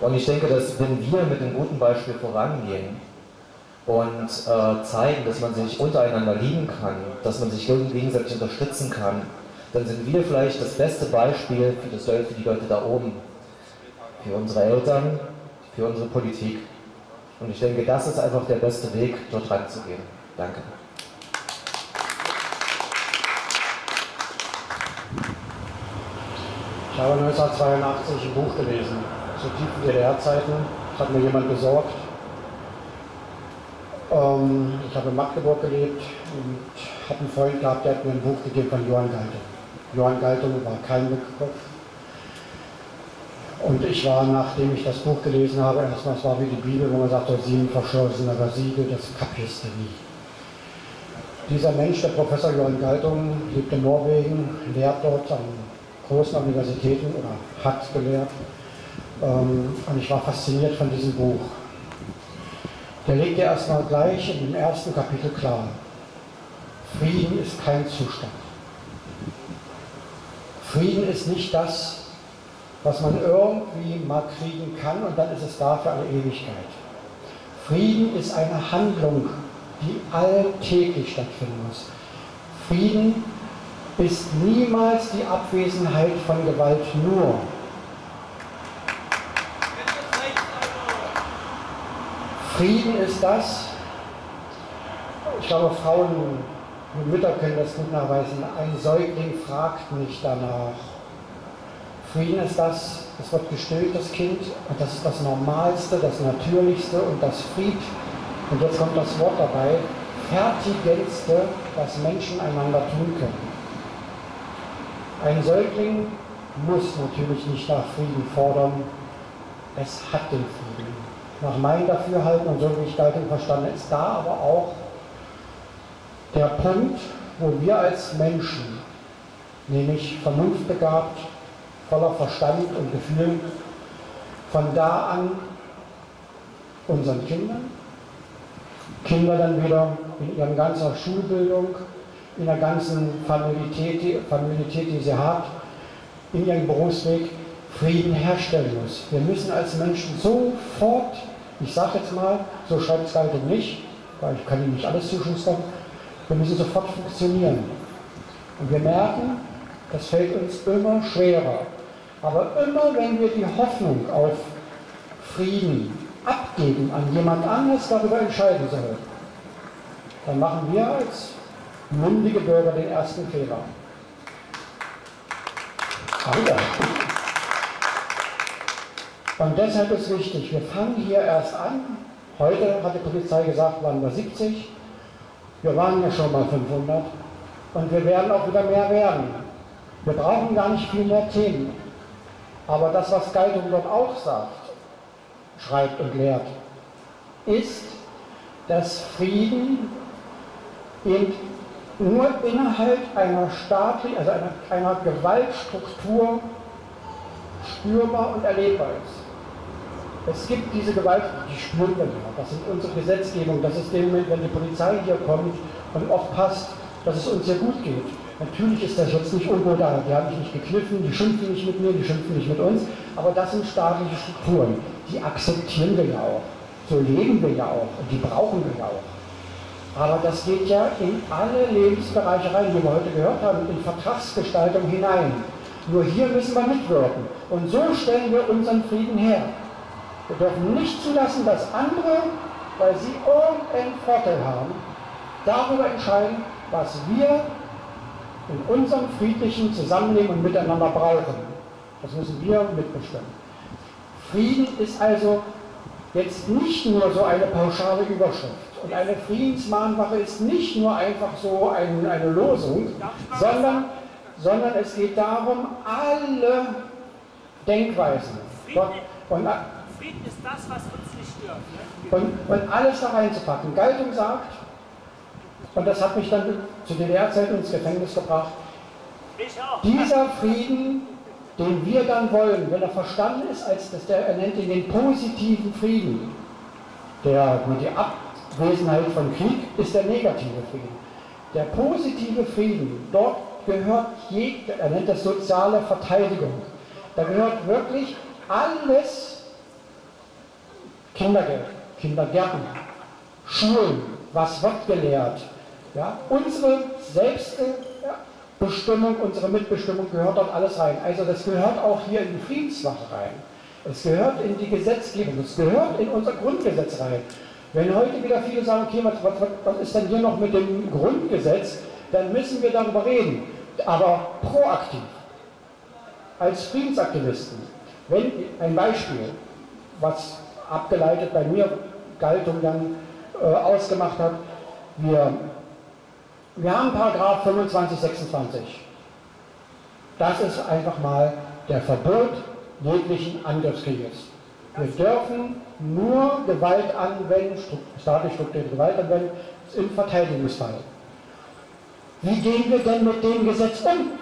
Und ich denke, dass wenn wir mit einem guten Beispiel vorangehen und äh, zeigen, dass man sich untereinander lieben kann, dass man sich gegenseitig unterstützen kann, dann sind wir vielleicht das beste Beispiel für, das, für die Leute da oben, für unsere Eltern, für unsere Politik. Und ich denke, das ist einfach der beste Weg, dort ranzugehen. Danke. Ich habe 1982 ein Buch gelesen, zu tiefen DDR-Zeiten. Das hat mir jemand besorgt. Ähm, ich habe in Magdeburg gelebt und habe einen Freund gehabt, der hat mir ein Buch gegeben von Johann Galtung. Johann Galtung war kein Lückenkopf. Und ich war, nachdem ich das Buch gelesen habe, erstmal, es war wie die Bibel, wo man sagt, oh, sieben verschlossene Siegel, das kapierst du nie. Dieser Mensch, der Professor Johann Galtung, lebt in Norwegen, lehrt dort an großen Universitäten oder hat gelehrt. Ähm, und ich war fasziniert von diesem Buch. Der legt ja erstmal gleich in dem ersten Kapitel klar, Frieden ist kein Zustand. Frieden ist nicht das, was man irgendwie mal kriegen kann und dann ist es da für eine Ewigkeit. Frieden ist eine Handlung, die alltäglich stattfinden muss. Frieden ist niemals die Abwesenheit von Gewalt nur. Frieden ist das, ich glaube, Frauen und Mütter können das gut nachweisen, ein Säugling fragt nicht danach. Frieden ist das, es wird gestillt, das Kind, und das ist das Normalste, das Natürlichste und das Fried, und jetzt kommt das Wort dabei, fertigendste, was Menschen einander tun können. Ein Säugling muss natürlich nicht nach Frieden fordern, es hat den Frieden. Nach meinem Dafürhalten und so wie ich Galtung verstanden ist da aber auch der Punkt, wo wir als Menschen, nämlich vernunftbegabt, voller Verstand und Gefühl, von da an unseren Kindern, Kinder dann wieder in ihrer ganzen Schulbildung, in der ganzen Familität, die, Familität, die sie hat, in ihrem Berufsweg Frieden herstellen muss. Wir müssen als Menschen sofort, ich sage jetzt mal, so schreibt es Galtung nicht, weil ich kann Ihnen nicht alles zuschustern, wir müssen sofort funktionieren. Und wir merken, das fällt uns immer schwerer. Aber immer wenn wir die Hoffnung auf Frieden abgeben an jemand anderes darüber entscheiden soll, dann machen wir als mündige Bürger den ersten Fehler. Alter. Und deshalb ist wichtig, wir fangen hier erst an. Heute hat die Polizei gesagt, waren wir 70. Wir waren ja schon mal 500. Und wir werden auch wieder mehr werden. Wir brauchen gar nicht viel mehr Themen. Aber das, was Galtung dort auch sagt, schreibt und lehrt, ist, dass Frieden eben nur innerhalb einer staatlichen, also einer, einer Gewaltstruktur spürbar und erlebbar ist. Es gibt diese Gewalt, die spüren wir ja. Das sind unsere Gesetzgebung. Das ist Moment, wenn die Polizei hier kommt und aufpasst, dass es uns hier gut geht. Natürlich ist der Schutz nicht irgendwo da. Die haben mich nicht gekniffen, die schimpfen nicht mit mir, die schimpfen nicht mit uns. Aber das sind staatliche Strukturen. Die akzeptieren wir ja auch. So leben wir ja auch und die brauchen wir ja auch. Aber das geht ja in alle Lebensbereiche rein, die wir heute gehört haben, in Vertragsgestaltung hinein. Nur hier müssen wir mitwirken. Und so stellen wir unseren Frieden her. Wir dürfen nicht zulassen, dass andere, weil sie irgendeinen Vorteil haben, darüber entscheiden, was wir in unserem friedlichen Zusammenleben und Miteinander brauchen. Das müssen wir mitbestimmen. Frieden ist also jetzt nicht nur so eine pauschale Überschrift. Und eine Friedensmahnwache ist nicht nur einfach so ein, eine Losung, sondern, sondern es geht darum, alle Denkweisen Gott, und, Frieden ist das, was uns nicht stört. Und, und alles da reinzupacken. Galtung sagt, und das hat mich dann zu DDR-Zeiten ins Gefängnis gebracht, dieser Frieden, den wir dann wollen, wenn er verstanden ist, als dass der, er nennt ihn den positiven Frieden, der mit die Abwesenheit von Krieg ist der negative Frieden. Der positive Frieden, dort gehört, je, er nennt das soziale Verteidigung, da gehört wirklich alles Kindergeld, Kindergärten, Schulen, was wird gelehrt. Ja? Unsere Selbstbestimmung, unsere Mitbestimmung gehört dort alles rein. Also das gehört auch hier in die Friedenswache rein. Es gehört in die Gesetzgebung, es gehört in unser Grundgesetz rein. Wenn heute wieder viele sagen, okay, was, was, was ist denn hier noch mit dem Grundgesetz, dann müssen wir darüber reden, aber proaktiv, als Friedensaktivisten. Wenn ein Beispiel, was abgeleitet bei mir Galtung dann äh, ausgemacht hat. Wir, wir haben Paragraph 25, 26. Das ist einfach mal der Verbot jeglichen Angriffskrieges. Wir dürfen nur Gewalt anwenden, staatlich strukturierte Gewalt anwenden, im Verteidigungsfall. Wie gehen wir denn mit dem Gesetz um?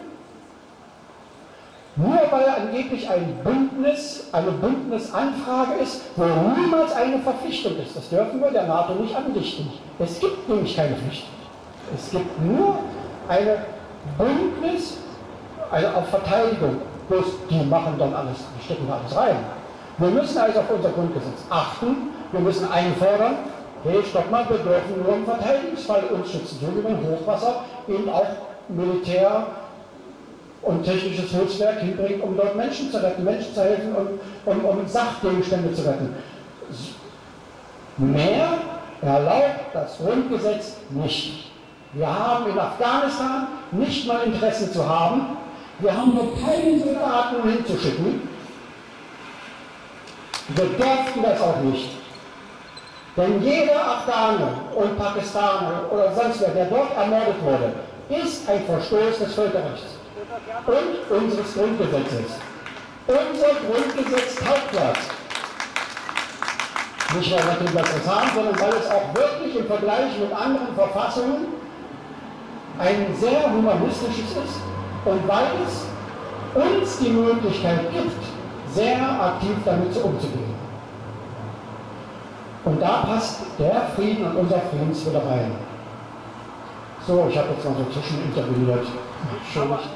Nur weil angeblich ein Bündnis, eine Bündnisanfrage ist, wo niemals eine Verpflichtung ist. Das dürfen wir der NATO nicht andichten. Es gibt nämlich keine Pflicht. Es gibt nur eine Bündnis, also auf Verteidigung. Bloß die machen dann alles, die stecken alles rein. Wir müssen also auf unser Grundgesetz achten, wir müssen einfordern, hey, stopp mal, wir dürfen nur im Verteidigungsfall uns schützen, so wie beim Hochwasser eben auch Militär und technisches Hilfswerk hinbringt, um dort Menschen zu retten, Menschen zu helfen und um, um Sachgegenstände zu retten. Mehr erlaubt das Grundgesetz nicht. Wir haben in Afghanistan nicht mal Interessen zu haben. Wir haben nur keinen Soldaten hinzuschicken. Wir dürften das auch nicht. Denn jeder Afghane und Pakistaner oder sonst wer, der dort ermordet wurde, ist ein Verstoß des Völkerrechts und unseres Grundgesetzes. Unser Grundgesetz taugt das. Nicht, weil wir den Besseres haben, sondern weil es auch wirklich im Vergleich mit anderen Verfassungen ein sehr humanistisches ist und weil es uns die Möglichkeit gibt, sehr aktiv damit umzugehen. Und da passt der Frieden und unser Friedenswille rein. So, ich habe jetzt noch so zwischen interveniert. Entschuldigt.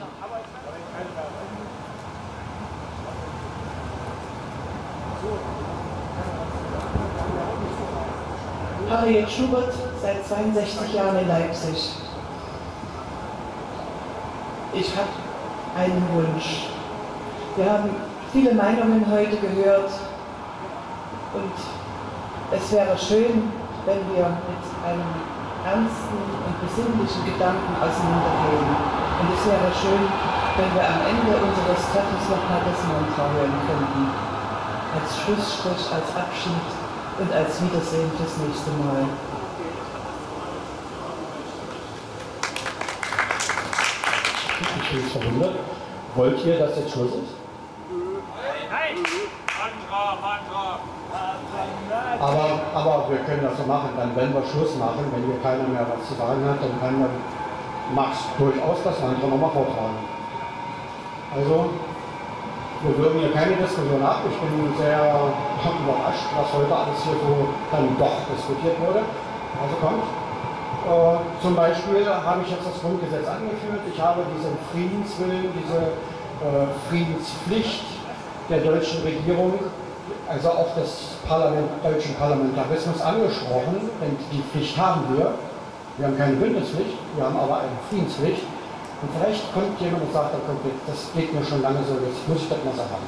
Harriet Schubert, seit 62 Jahren in Leipzig. ich habe einen Wunsch. Wir haben viele Meinungen heute gehört und es wäre schön, wenn wir mit einem ernsten und besinnlichen Gedanken auseinandergehen. Und es wäre schön, wenn wir am Ende unseres Treffens nochmal das Mantra hören könnten. Als Schlussstrich, als Abschied und als Wiedersehen fürs nächste Mal. Ich bin verwundert. Wollt ihr, dass jetzt Schluss ist? Aber, aber wir können das so machen, dann wenn wir Schluss machen, wenn hier keiner mehr was zu sagen hat, dann kann man Max durchaus das Mantra nochmal vortragen. Also, wir würgen hier keine Diskussion ab. Ich bin sehr überrascht, was heute alles hier so dann doch diskutiert wurde. Also kommt. Äh, zum Beispiel habe ich jetzt das Grundgesetz angeführt. Ich habe diesen Friedenswillen, diese äh, Friedenspflicht der deutschen Regierung also auch des Parlament, deutschen Parlamentarismus angesprochen, denn die Pflicht haben wir. Wir haben keine Bündnispflicht, wir haben aber eine Friedenspflicht. Und vielleicht kommt jemand und sagt, das geht mir schon lange so, jetzt muss ich das mal sagen.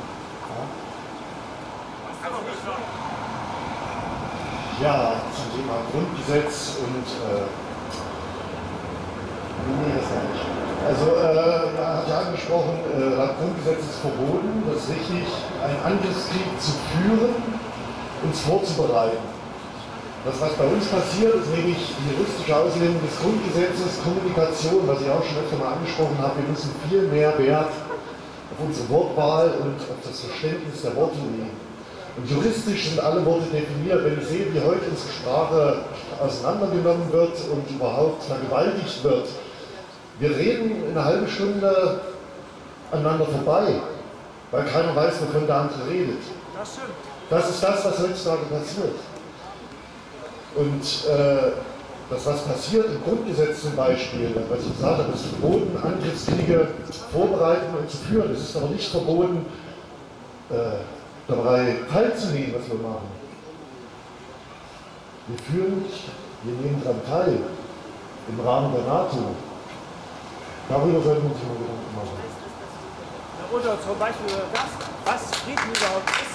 Ja, ja zum Thema Grundgesetz und äh, nee, das gar nicht. Also, äh, er hat ja angesprochen, äh, das Grundgesetz ist verboten, das richtig, einen Angriffskrieg zu führen, uns vorzubereiten. Das, was bei uns passiert, ist nämlich die juristische Auslegung des Grundgesetzes, Kommunikation, was ich auch schon öfter mal angesprochen habe. Wir müssen viel mehr Wert auf unsere Wortwahl und auf das Verständnis der Worte legen. Und juristisch sind alle Worte definiert. Wenn ich sehe, wie heute unsere Sprache auseinandergenommen wird und überhaupt vergewaltigt wird, wir reden eine halbe Stunde aneinander vorbei, weil keiner weiß, wovon der andere redet. Das stimmt. Das ist das, was heutzutage passiert. Und äh, das, was passiert im Grundgesetz zum Beispiel, was ich gesagt habe, ist verboten, Angriffskriege vorbereiten und zu führen. Es ist aber nicht verboten, äh, dabei teilzunehmen, was wir machen. Wir führen nicht, wir nehmen daran teil, im Rahmen der NATO. Darüber sollten wir uns mal Gedanken machen. Oder zum Beispiel das, was Frieden überhaupt ist.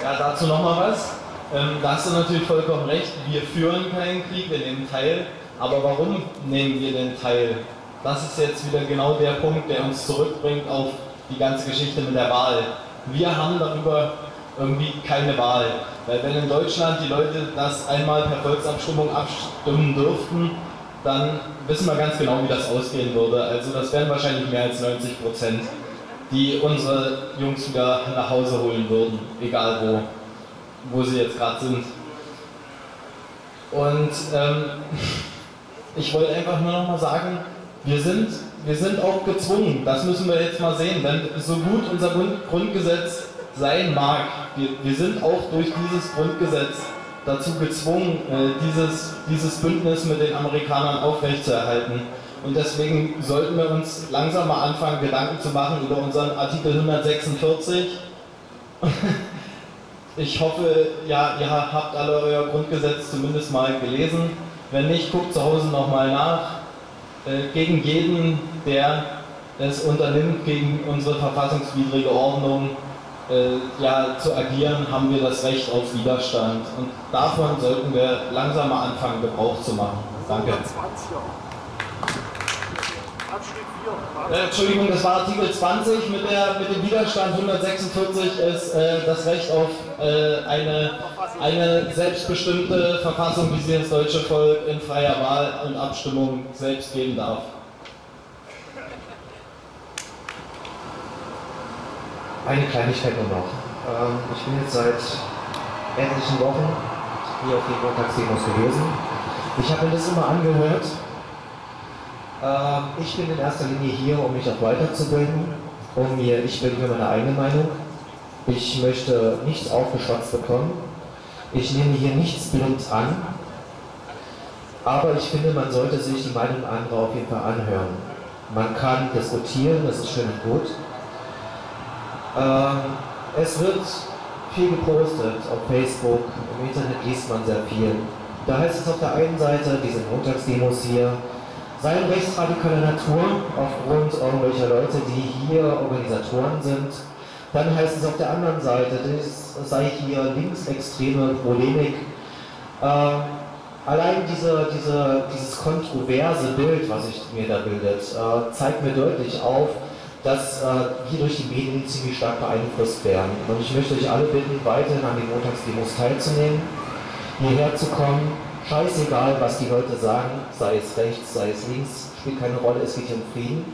Ja, dazu nochmal was. Ähm, da hast du natürlich vollkommen recht. Wir führen keinen Krieg, wir nehmen teil. Aber warum nehmen wir denn teil? Das ist jetzt wieder genau der Punkt, der uns zurückbringt auf die ganze Geschichte mit der Wahl. Wir haben darüber irgendwie keine Wahl. Weil wenn in Deutschland die Leute das einmal per Volksabstimmung abstimmen dürften, dann wissen wir ganz genau, wie das ausgehen würde. Also das wären wahrscheinlich mehr als 90 Prozent, die unsere Jungs wieder nach Hause holen würden, egal wo, wo sie jetzt gerade sind. Und ähm, ich wollte einfach nur noch mal sagen, wir sind, wir sind auch gezwungen, das müssen wir jetzt mal sehen, denn so gut unser Grundgesetz sein mag, wir, wir sind auch durch dieses Grundgesetz dazu gezwungen, äh, dieses, dieses Bündnis mit den Amerikanern aufrechtzuerhalten. Und deswegen sollten wir uns langsam mal anfangen, Gedanken zu machen über unseren Artikel 146. Ich hoffe, ja, ihr habt alle euer Grundgesetz zumindest mal gelesen. Wenn nicht, guckt zu Hause nochmal nach. Äh, gegen jeden, der es unternimmt, gegen unsere verfassungswidrige Ordnung, äh, ja, zu agieren, haben wir das Recht auf Widerstand. Und davon sollten wir langsam mal anfangen, Gebrauch zu machen. Danke. Äh, Entschuldigung, das war Artikel 20 mit, der, mit dem Widerstand. 146 ist äh, das Recht auf äh, eine, eine selbstbestimmte Verfassung, wie sie das deutsche Volk in freier Wahl und Abstimmung selbst geben darf. Eine Kleinigkeit nur noch. Ähm, ich bin jetzt seit etlichen Wochen hier auf den Montagsdemos gewesen. Ich habe mir das immer angehört. Ähm, ich bin in erster Linie hier, um mich auch weiterzubilden. Um mir, ich bilde mir meine eigene Meinung. Ich möchte nichts aufgeschwatzt bekommen. Ich nehme hier nichts blind an. Aber ich finde, man sollte sich die Meinung anderer auf jeden Fall anhören. Man kann diskutieren, das ist schön und gut. Ähm, es wird viel gepostet auf Facebook, im Internet liest man sehr viel. Da heißt es auf der einen Seite, diese Montagsdemos hier seien rechtsradikaler Natur aufgrund irgendwelcher Leute, die hier Organisatoren sind. Dann heißt es auf der anderen Seite, das sei hier linksextreme Polemik. Äh, allein diese, diese, dieses kontroverse Bild, was sich mir da bildet, äh, zeigt mir deutlich auf, dass äh, hier durch die Medien ziemlich stark beeinflusst werden. Und ich möchte euch alle bitten, weiterhin an den Montagsdemos teilzunehmen, hierher zu kommen. Scheißegal, was die Leute sagen, sei es rechts, sei es links, spielt keine Rolle, es geht hier um Frieden.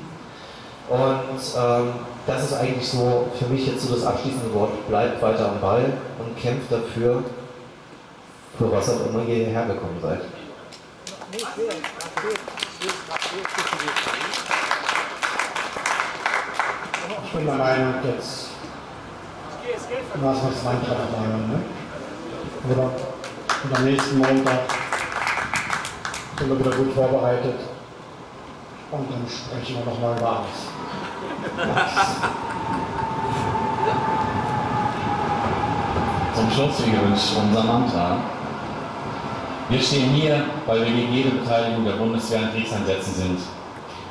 Und ähm, das ist eigentlich so für mich jetzt so das abschließende Wort. Bleibt weiter am Ball und kämpft dafür, für was auch immer ihr hierher gekommen seid. Ich bin der Meinung, jetzt das Mantra nochmal hören, ne? Oder? Und am nächsten Montag sind wir wieder gut vorbereitet. Und dann sprechen wir nochmal über alles. Zum Schluss, wie gewünscht, unser Mantra. Wir stehen hier, weil wir gegen jede Beteiligung der Bundeswehr in Kriegseinsätzen sind.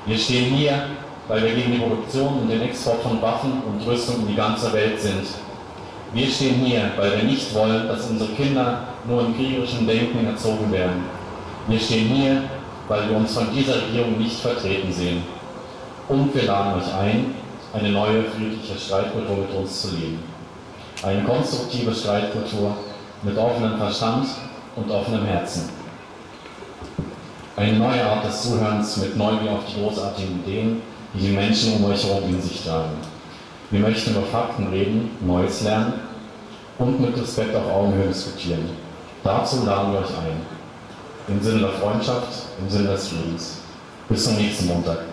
Wir stehen hier, weil wir gegen die Produktion und den Export von Waffen und Rüstung in die ganze Welt sind. Wir stehen hier, weil wir nicht wollen, dass unsere Kinder nur im kriegerischen Denken erzogen werden. Wir stehen hier, weil wir uns von dieser Regierung nicht vertreten sehen. Und wir laden euch ein, eine neue friedliche Streitkultur mit uns zu leben. Eine konstruktive Streitkultur mit offenem Verstand und offenem Herzen. Eine neue Art des Zuhörens mit Neugier auf die großartigen Ideen, die die Menschen um euch herum in sich tragen. Wir möchten über Fakten reden, Neues lernen und mit Respekt auf Augenhöhe diskutieren. Dazu laden wir euch ein. Im Sinne der Freundschaft, im Sinne des Friedens. Bis zum nächsten Montag.